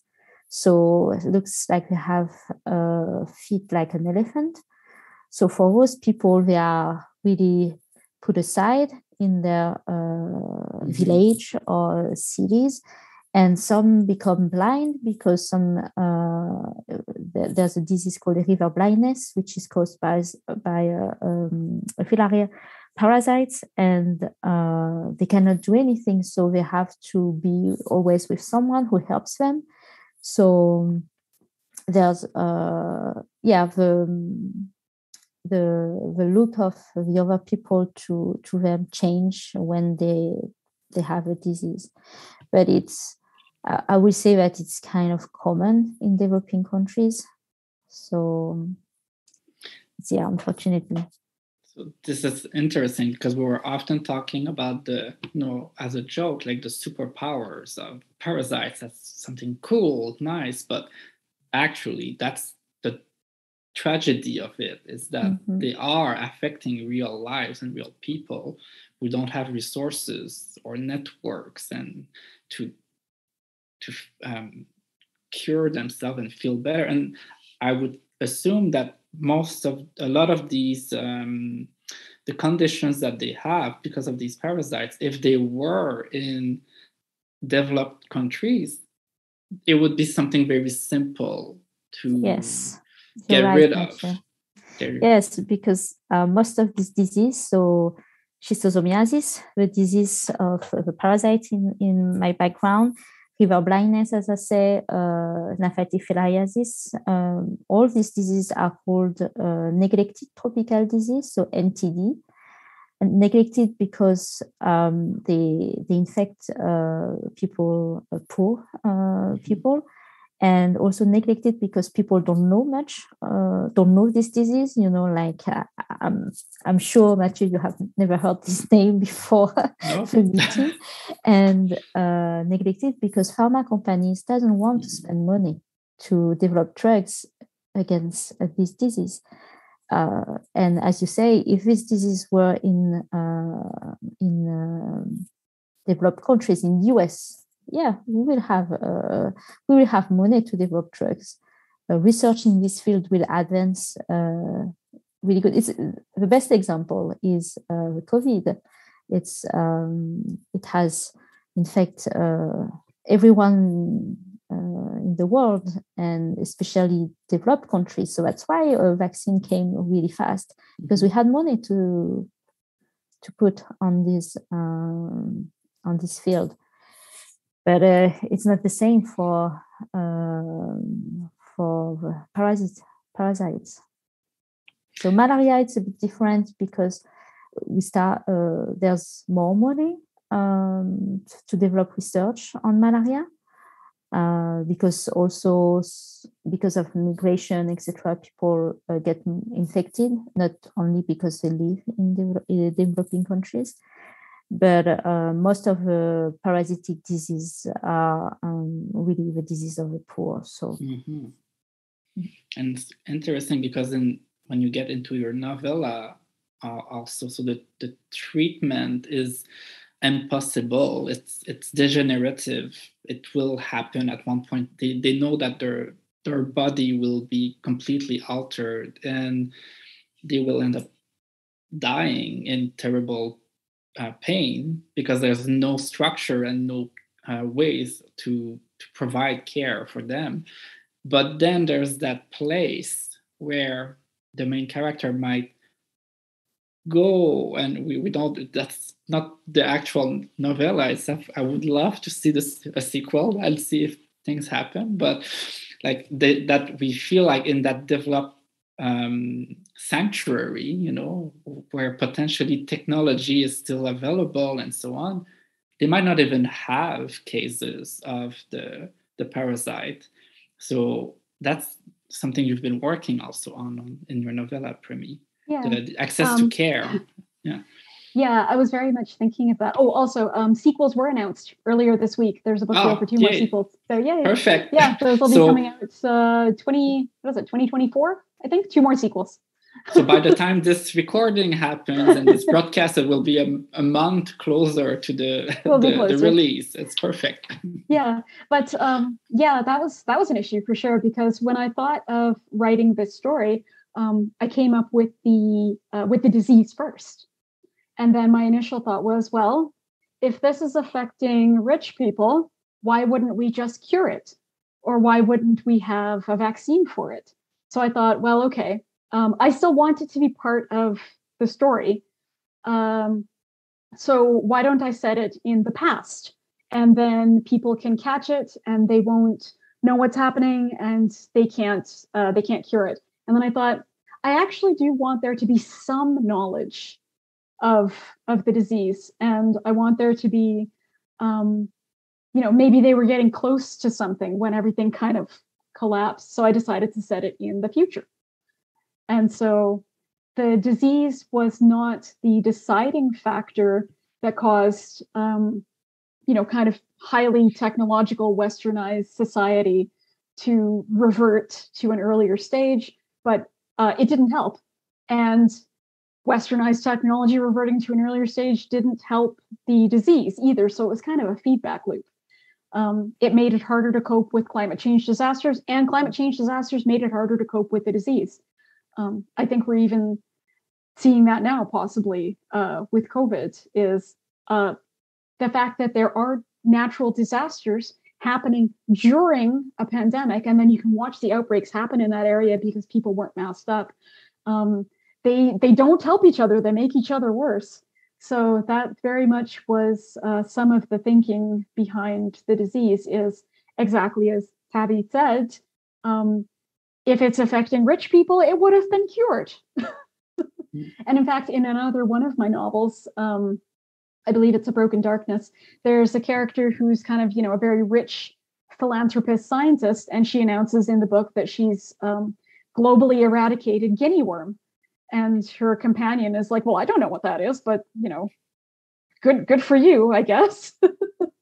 B: So it looks like they have uh, feet like an elephant. So for those people, they are really put aside in their uh, mm-hmm. village or cities and some become blind because some uh, there's a disease called river blindness which is caused by by uh, um, filaria parasites and uh, they cannot do anything so they have to be always with someone who helps them. So there's uh yeah the the the look of the other people to to them change when they they have a disease. But it's I would say that it's kind of common in developing countries. So, yeah, unfortunately.
A: So this is interesting because we were often talking about the, you know, as a joke, like the superpowers of parasites. That's something cool, nice, but actually, that's the tragedy of it is that mm-hmm. they are affecting real lives and real people who don't have resources or networks and to to um, cure themselves and feel better. And I would assume that most of a lot of these um, the conditions that they have because of these parasites, if they were in developed countries, it would be something very simple to
B: yes,
A: get right, rid of.
B: Yes, because uh, most of these disease, so schistosomiasis, the disease of the parasite in, in my background, river blindness, as I say, uh, lymphatic filariasis. Um, all these diseases are called uh, neglected tropical disease, so NTD. And neglected because um, they, they infect uh, people, uh, poor uh, mm-hmm. people, and also neglected because people don't know much, uh, don't know this disease. You know, like uh, I'm, I'm sure Mathieu, you have never heard this name before no. the meeting, and uh, neglected because pharma companies doesn't want to spend money to develop drugs against uh, this disease. Uh, and as you say, if this disease were in uh, in um, developed countries in US, yeah, we will have uh, we will have money to develop drugs. Uh, research in this field will advance uh, really good. It's the best example is uh, COVID. It's um, it has in fact uh, everyone uh, in the world and especially developed countries. So that's why a vaccine came really fast because we had money to to put on this um, on this field but uh, it's not the same for um, for parasites. Parasites. So malaria it's a bit different because we start uh, there's more money um, to develop research on malaria uh, because also because of migration etc people uh, get infected not only because they live in, de- in developing countries but uh, most of the parasitic disease are um, really the disease of the poor. So,
A: mm-hmm. and it's interesting because then when you get into your novella, uh, also, so the, the treatment is impossible. It's it's degenerative. It will happen at one point. They they know that their their body will be completely altered and they will end up dying in terrible uh, pain because there's no structure and no uh, ways to, to provide care for them. But then there's that place where the main character might go and we, we don't that's not the actual novella itself i would love to see this a sequel and see if things happen but like that we feel like in that developed um, sanctuary, you know, where potentially technology is still available and so on, they might not even have cases of the the parasite. So that's something you've been working also on, on in your novella, Premee.
C: Yeah.
A: The, the access um, to care. Yeah.
C: Yeah, I was very much thinking of that. Oh, also, um, sequels were announced earlier this week. There's a book oh, for two yay. more sequels. So yeah,
A: perfect.
C: Yeah, those will be so, coming out. It's uh, twenty. What is it? Twenty twenty four. I think two more sequels.
A: So by the time this recording happens and this broadcast, it will be a, a month closer to the, the, the, release. It's perfect.
C: Yeah, but um, yeah, that was that was an issue for sure because when I thought of writing this story, um, I came up with the uh, with the disease first and then my initial thought was, well, if this is affecting rich people, why wouldn't we just cure it? Or why wouldn't we have a vaccine for it? So I thought, well, okay, um, I still want it to be part of the story. Um, so why don't I set it in the past? And then people can catch it and they won't know what's happening and they can't uh, they can't cure it. And then I thought, I actually do want there to be some knowledge of of the disease and i want there to be um, you know maybe they were getting close to something when everything kind of collapsed so i decided to set it in the future and so the disease was not the deciding factor that caused um, you know kind of highly technological westernized society to revert to an earlier stage but uh, it didn't help and westernized technology reverting to an earlier stage didn't help the disease either. So it was kind of a feedback loop. Um, it made it harder to cope with climate change disasters, and climate change disasters made it harder to cope with the disease. Um, I think we're even seeing that now, possibly uh, with COVID, is uh, the fact that there are natural disasters happening during a pandemic, and then you can watch the outbreaks happen in that area because people weren't masked up. Um, they they don't help each other they make each other worse so that very much was uh, some of the thinking behind the disease is exactly as Thavy said um, if it's affecting rich people it would have been cured. And in fact in another one of my novels um, i believe it's a broken darkness there's a character who's kind of you know a very rich philanthropist scientist and she announces in the book that she's um, globally eradicated guinea worm. And her companion is like well i don't know what that is but you know good good for you i guess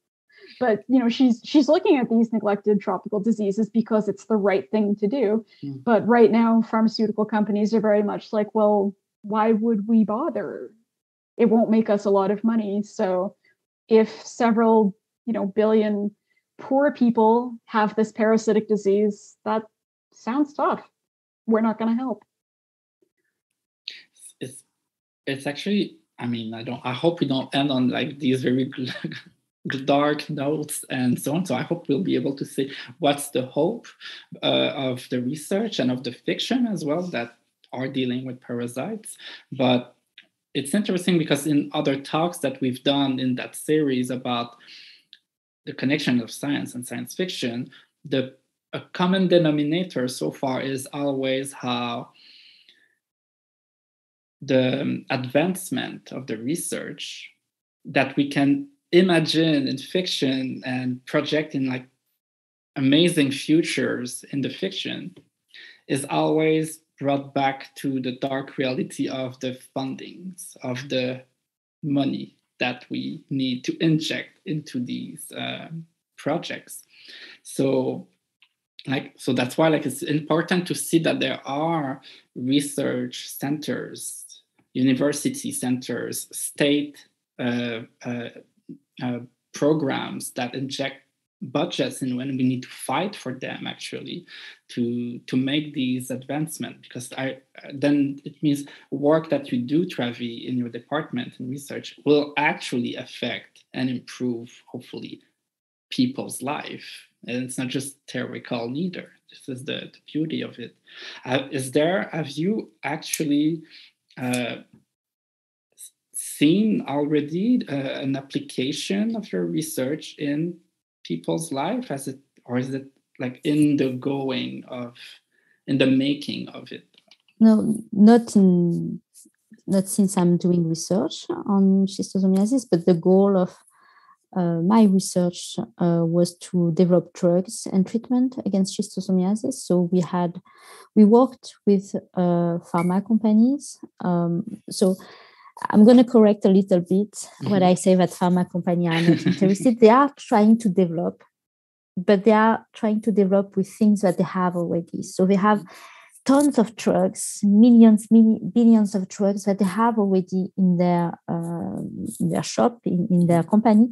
C: but you know she's she's looking at these neglected tropical diseases because it's the right thing to do. Mm. but right now pharmaceutical companies are very much like well why would we bother? It won't make us a lot of money. So if several you know billion poor people have this parasitic disease that sounds tough. We're not going to help.
A: It's actually i mean i don't i hope we don't end on like these very dark notes and so on. So i hope we'll be able to see what's the hope uh, of the research and of the fiction as well that are dealing with parasites. But it's interesting because in other talks that we've done in that series about the connection of science and science fiction the a common denominator so far is always how the advancement of the research that we can imagine in fiction and project in like amazing futures in the fiction is always brought back to the dark reality of the fundings of the money that we need to inject into these uh, projects. So like so that's why like it's important to see that there are research centers university centers, state uh, uh, uh, programs that inject budgets and when we need to fight for them actually to to make these advancements because I then it means work that you do Thavy in your department and research will actually affect and improve hopefully people's life. And it's not just theoretical neither. This is the, the beauty of it. Uh, is there have you actually uh, seen already uh, an application of your research in people's life as it or is it like in the going of in the making of it
B: no not in not since i'm doing research on schistosomiasis but the goal of uh, my research uh, was to develop drugs and treatment against schistosomiasis. So we had, we worked with uh, pharma companies. Um, so I'm going to correct a little bit mm-hmm. when I say that pharma companies are not interested. they are trying to develop, but they are trying to develop with things that they have already. So they have tons of drugs, millions, mini, billions of drugs that they have already in their uh, in their shop, in, in their company,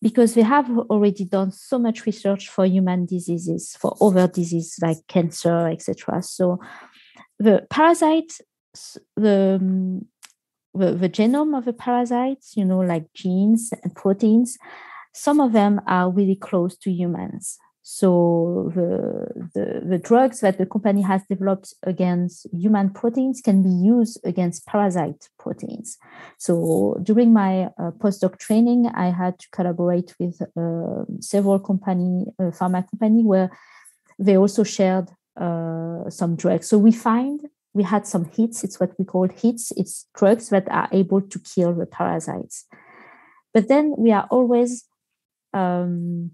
B: because they have already done so much research for human diseases, for other diseases like cancer, etc. So the parasites, the, the the genome of the parasites, you know, like genes and proteins, some of them are really close to humans. So the, the, the, drugs that the company has developed against human proteins can be used against parasite proteins. So during my uh, postdoc training, I had to collaborate with uh, several company, uh, pharma company, where they also shared uh, some drugs. So we find we had some hits. It's what we call hits. It's drugs that are able to kill the parasites. But then we are always um,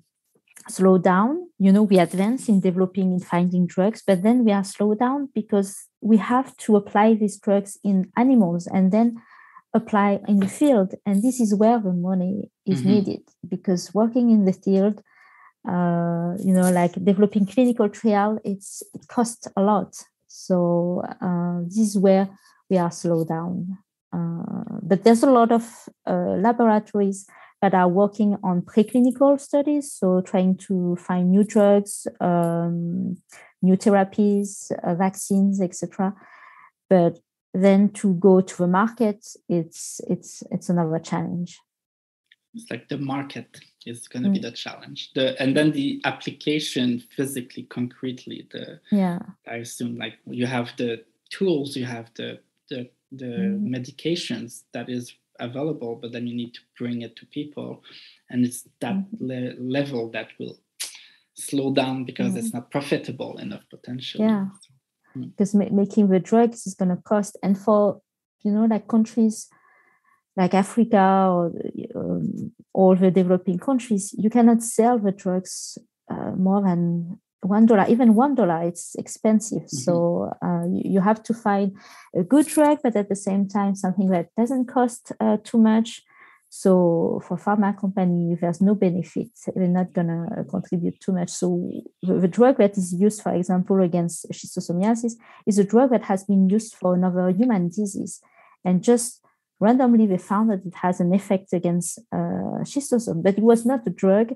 B: slow down. You know, we advance in developing and finding drugs, but then we are slow down because we have to apply these drugs in animals and then apply in the field. And this is where the money is mm-hmm. needed because working in the field, uh, you know, like developing clinical trial, it's it costs a lot. So uh, this is where we are slow down. Uh, but there's a lot of uh, laboratories that are working on preclinical studies, so trying to find new drugs, um, new therapies, uh, vaccines, etc. But then to go to the market, it's it's it's another challenge.
A: It's like the market is going to mm. be the challenge. The and then the application physically, concretely. The
B: yeah.
A: I assume like you have the tools, you have the the the mm. medications that is available, but then you need to bring it to people, and it's that mm-hmm. le- level that will slow down because mm. it's not profitable enough potentially.
B: Yeah, because mm. ma- making the drugs is going to cost, and for you know like countries like Africa or um, all the developing countries, you cannot sell the drugs uh, more than one dollar. Even one dollar it's expensive. Mm-hmm. so uh, you, you, have to find a good drug but at the same time something that doesn't cost uh, too much. So for pharma company there's no benefit. They're not going to contribute too much. So the, the, drug that is used for example against schistosomiasis is a drug that has been used for another human disease. And just randomly they found that it has an effect against uh, schistosome but it was not a drug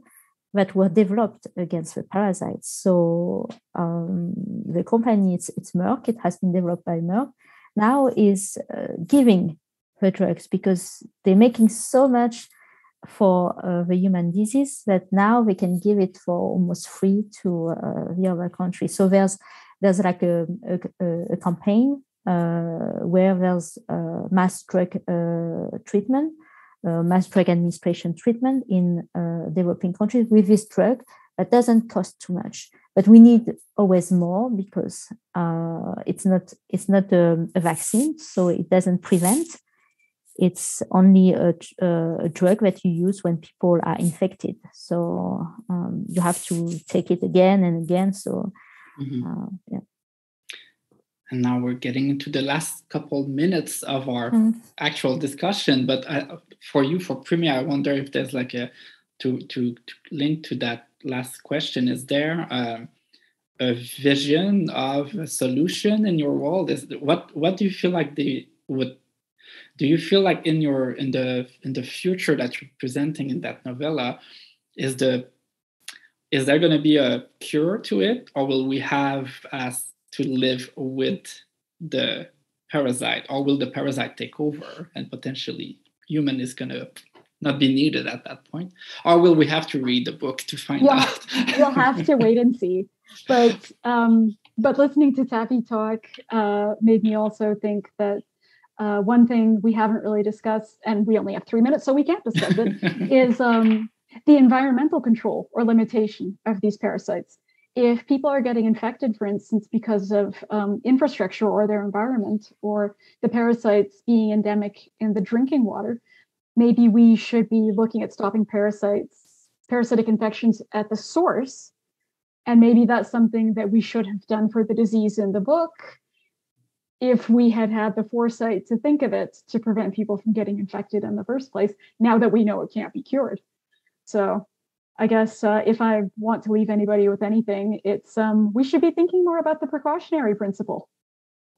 B: that were developed against the parasites. So um, the company, it's, it's Merck, it has been developed by Merck, now is uh, giving the drugs because they're making so much for uh, the human disease that now we can give it for almost free to uh, the other countries. So there's there's like a, a, a campaign where there's uh, mass drug uh, treatment uh, mass drug administration treatment in uh, developing countries with this drug that doesn't cost too much. But we need always more because uh, it's not it's not a, a, vaccine, so it doesn't prevent. It's only a, a, drug that you use when people are infected. So um, you have to take it again and again. So mm-hmm. uh, yeah.
A: And now we're getting into the last couple minutes of our mm. actual discussion. But I, for you for Premee, I wonder if there's like a to to, to link to that last question. Is there a, a vision of a solution in your world? Is what what do you feel like they would? Do you feel like in your in the in the future that you're presenting in that novella, is the is there going to be a cure to it, or will we have as to live with the parasite, or will the parasite take over and potentially human is going to not be needed at that point? Or will we have to read the book to find yeah, out?
C: we'll have to wait and see. But um but listening to Thavy talk uh made me also think that uh, one thing we haven't really discussed and we only have three minutes so we can't discuss it is um the environmental control or limitation of these parasites if people are getting infected, for instance, because of um, infrastructure or their environment, or the parasites being endemic in the drinking water, maybe we should be looking at stopping parasites, parasitic infections at the source. And maybe that's something that we should have done for the disease in the book if we had had the foresight to think of it to prevent people from getting infected in the first place, now that we know it can't be cured. So I guess uh, if I want to leave anybody with anything, it's um, we should be thinking more about the precautionary principle.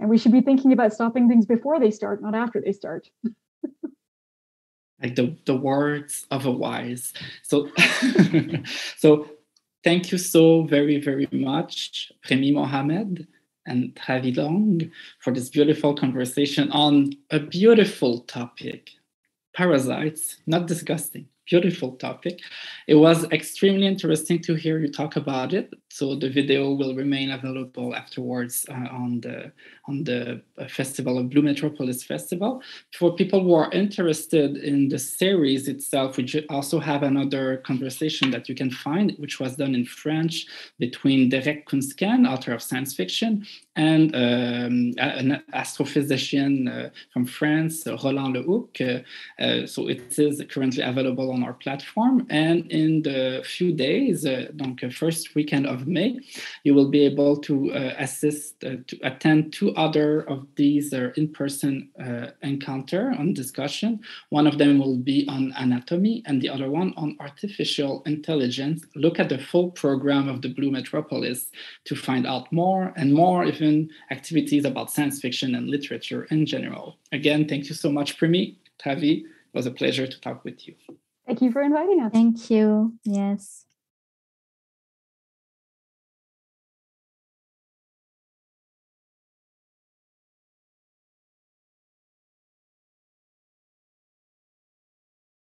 C: And we should be thinking about stopping things before they start, not after they start.
A: like the, the words of a wise. So, so thank you so very, very much, Premee Mohamed and Thavy Long, for this beautiful conversation on a beautiful topic parasites, not disgusting beautiful topic. It was extremely interesting to hear you talk about it. So the video will remain available afterwards uh, on the on the uh, festival of Blue Metropolis Festival. For people who are interested in the series itself, we also have another conversation that you can find, which was done in French between Derek Kunsken, author of science fiction, and um, an astrophysician uh, from France, Roland Lehoucq. Uh, uh, so it is currently available on our platform. And in the few days, uh, donc first weekend of May, you will be able to uh, assist, uh, to attend two other of these uh, in-person uh, encounter on discussion. One of them will be on anatomy and the other one on artificial intelligence. Look at the full program of the Blue Metropolis to find out more and more even activities about science fiction and literature in general. Again, thank you so much, Premee. Thavy, it was a pleasure to talk with you.
C: Thank you for inviting us.
B: Thank you. Yes.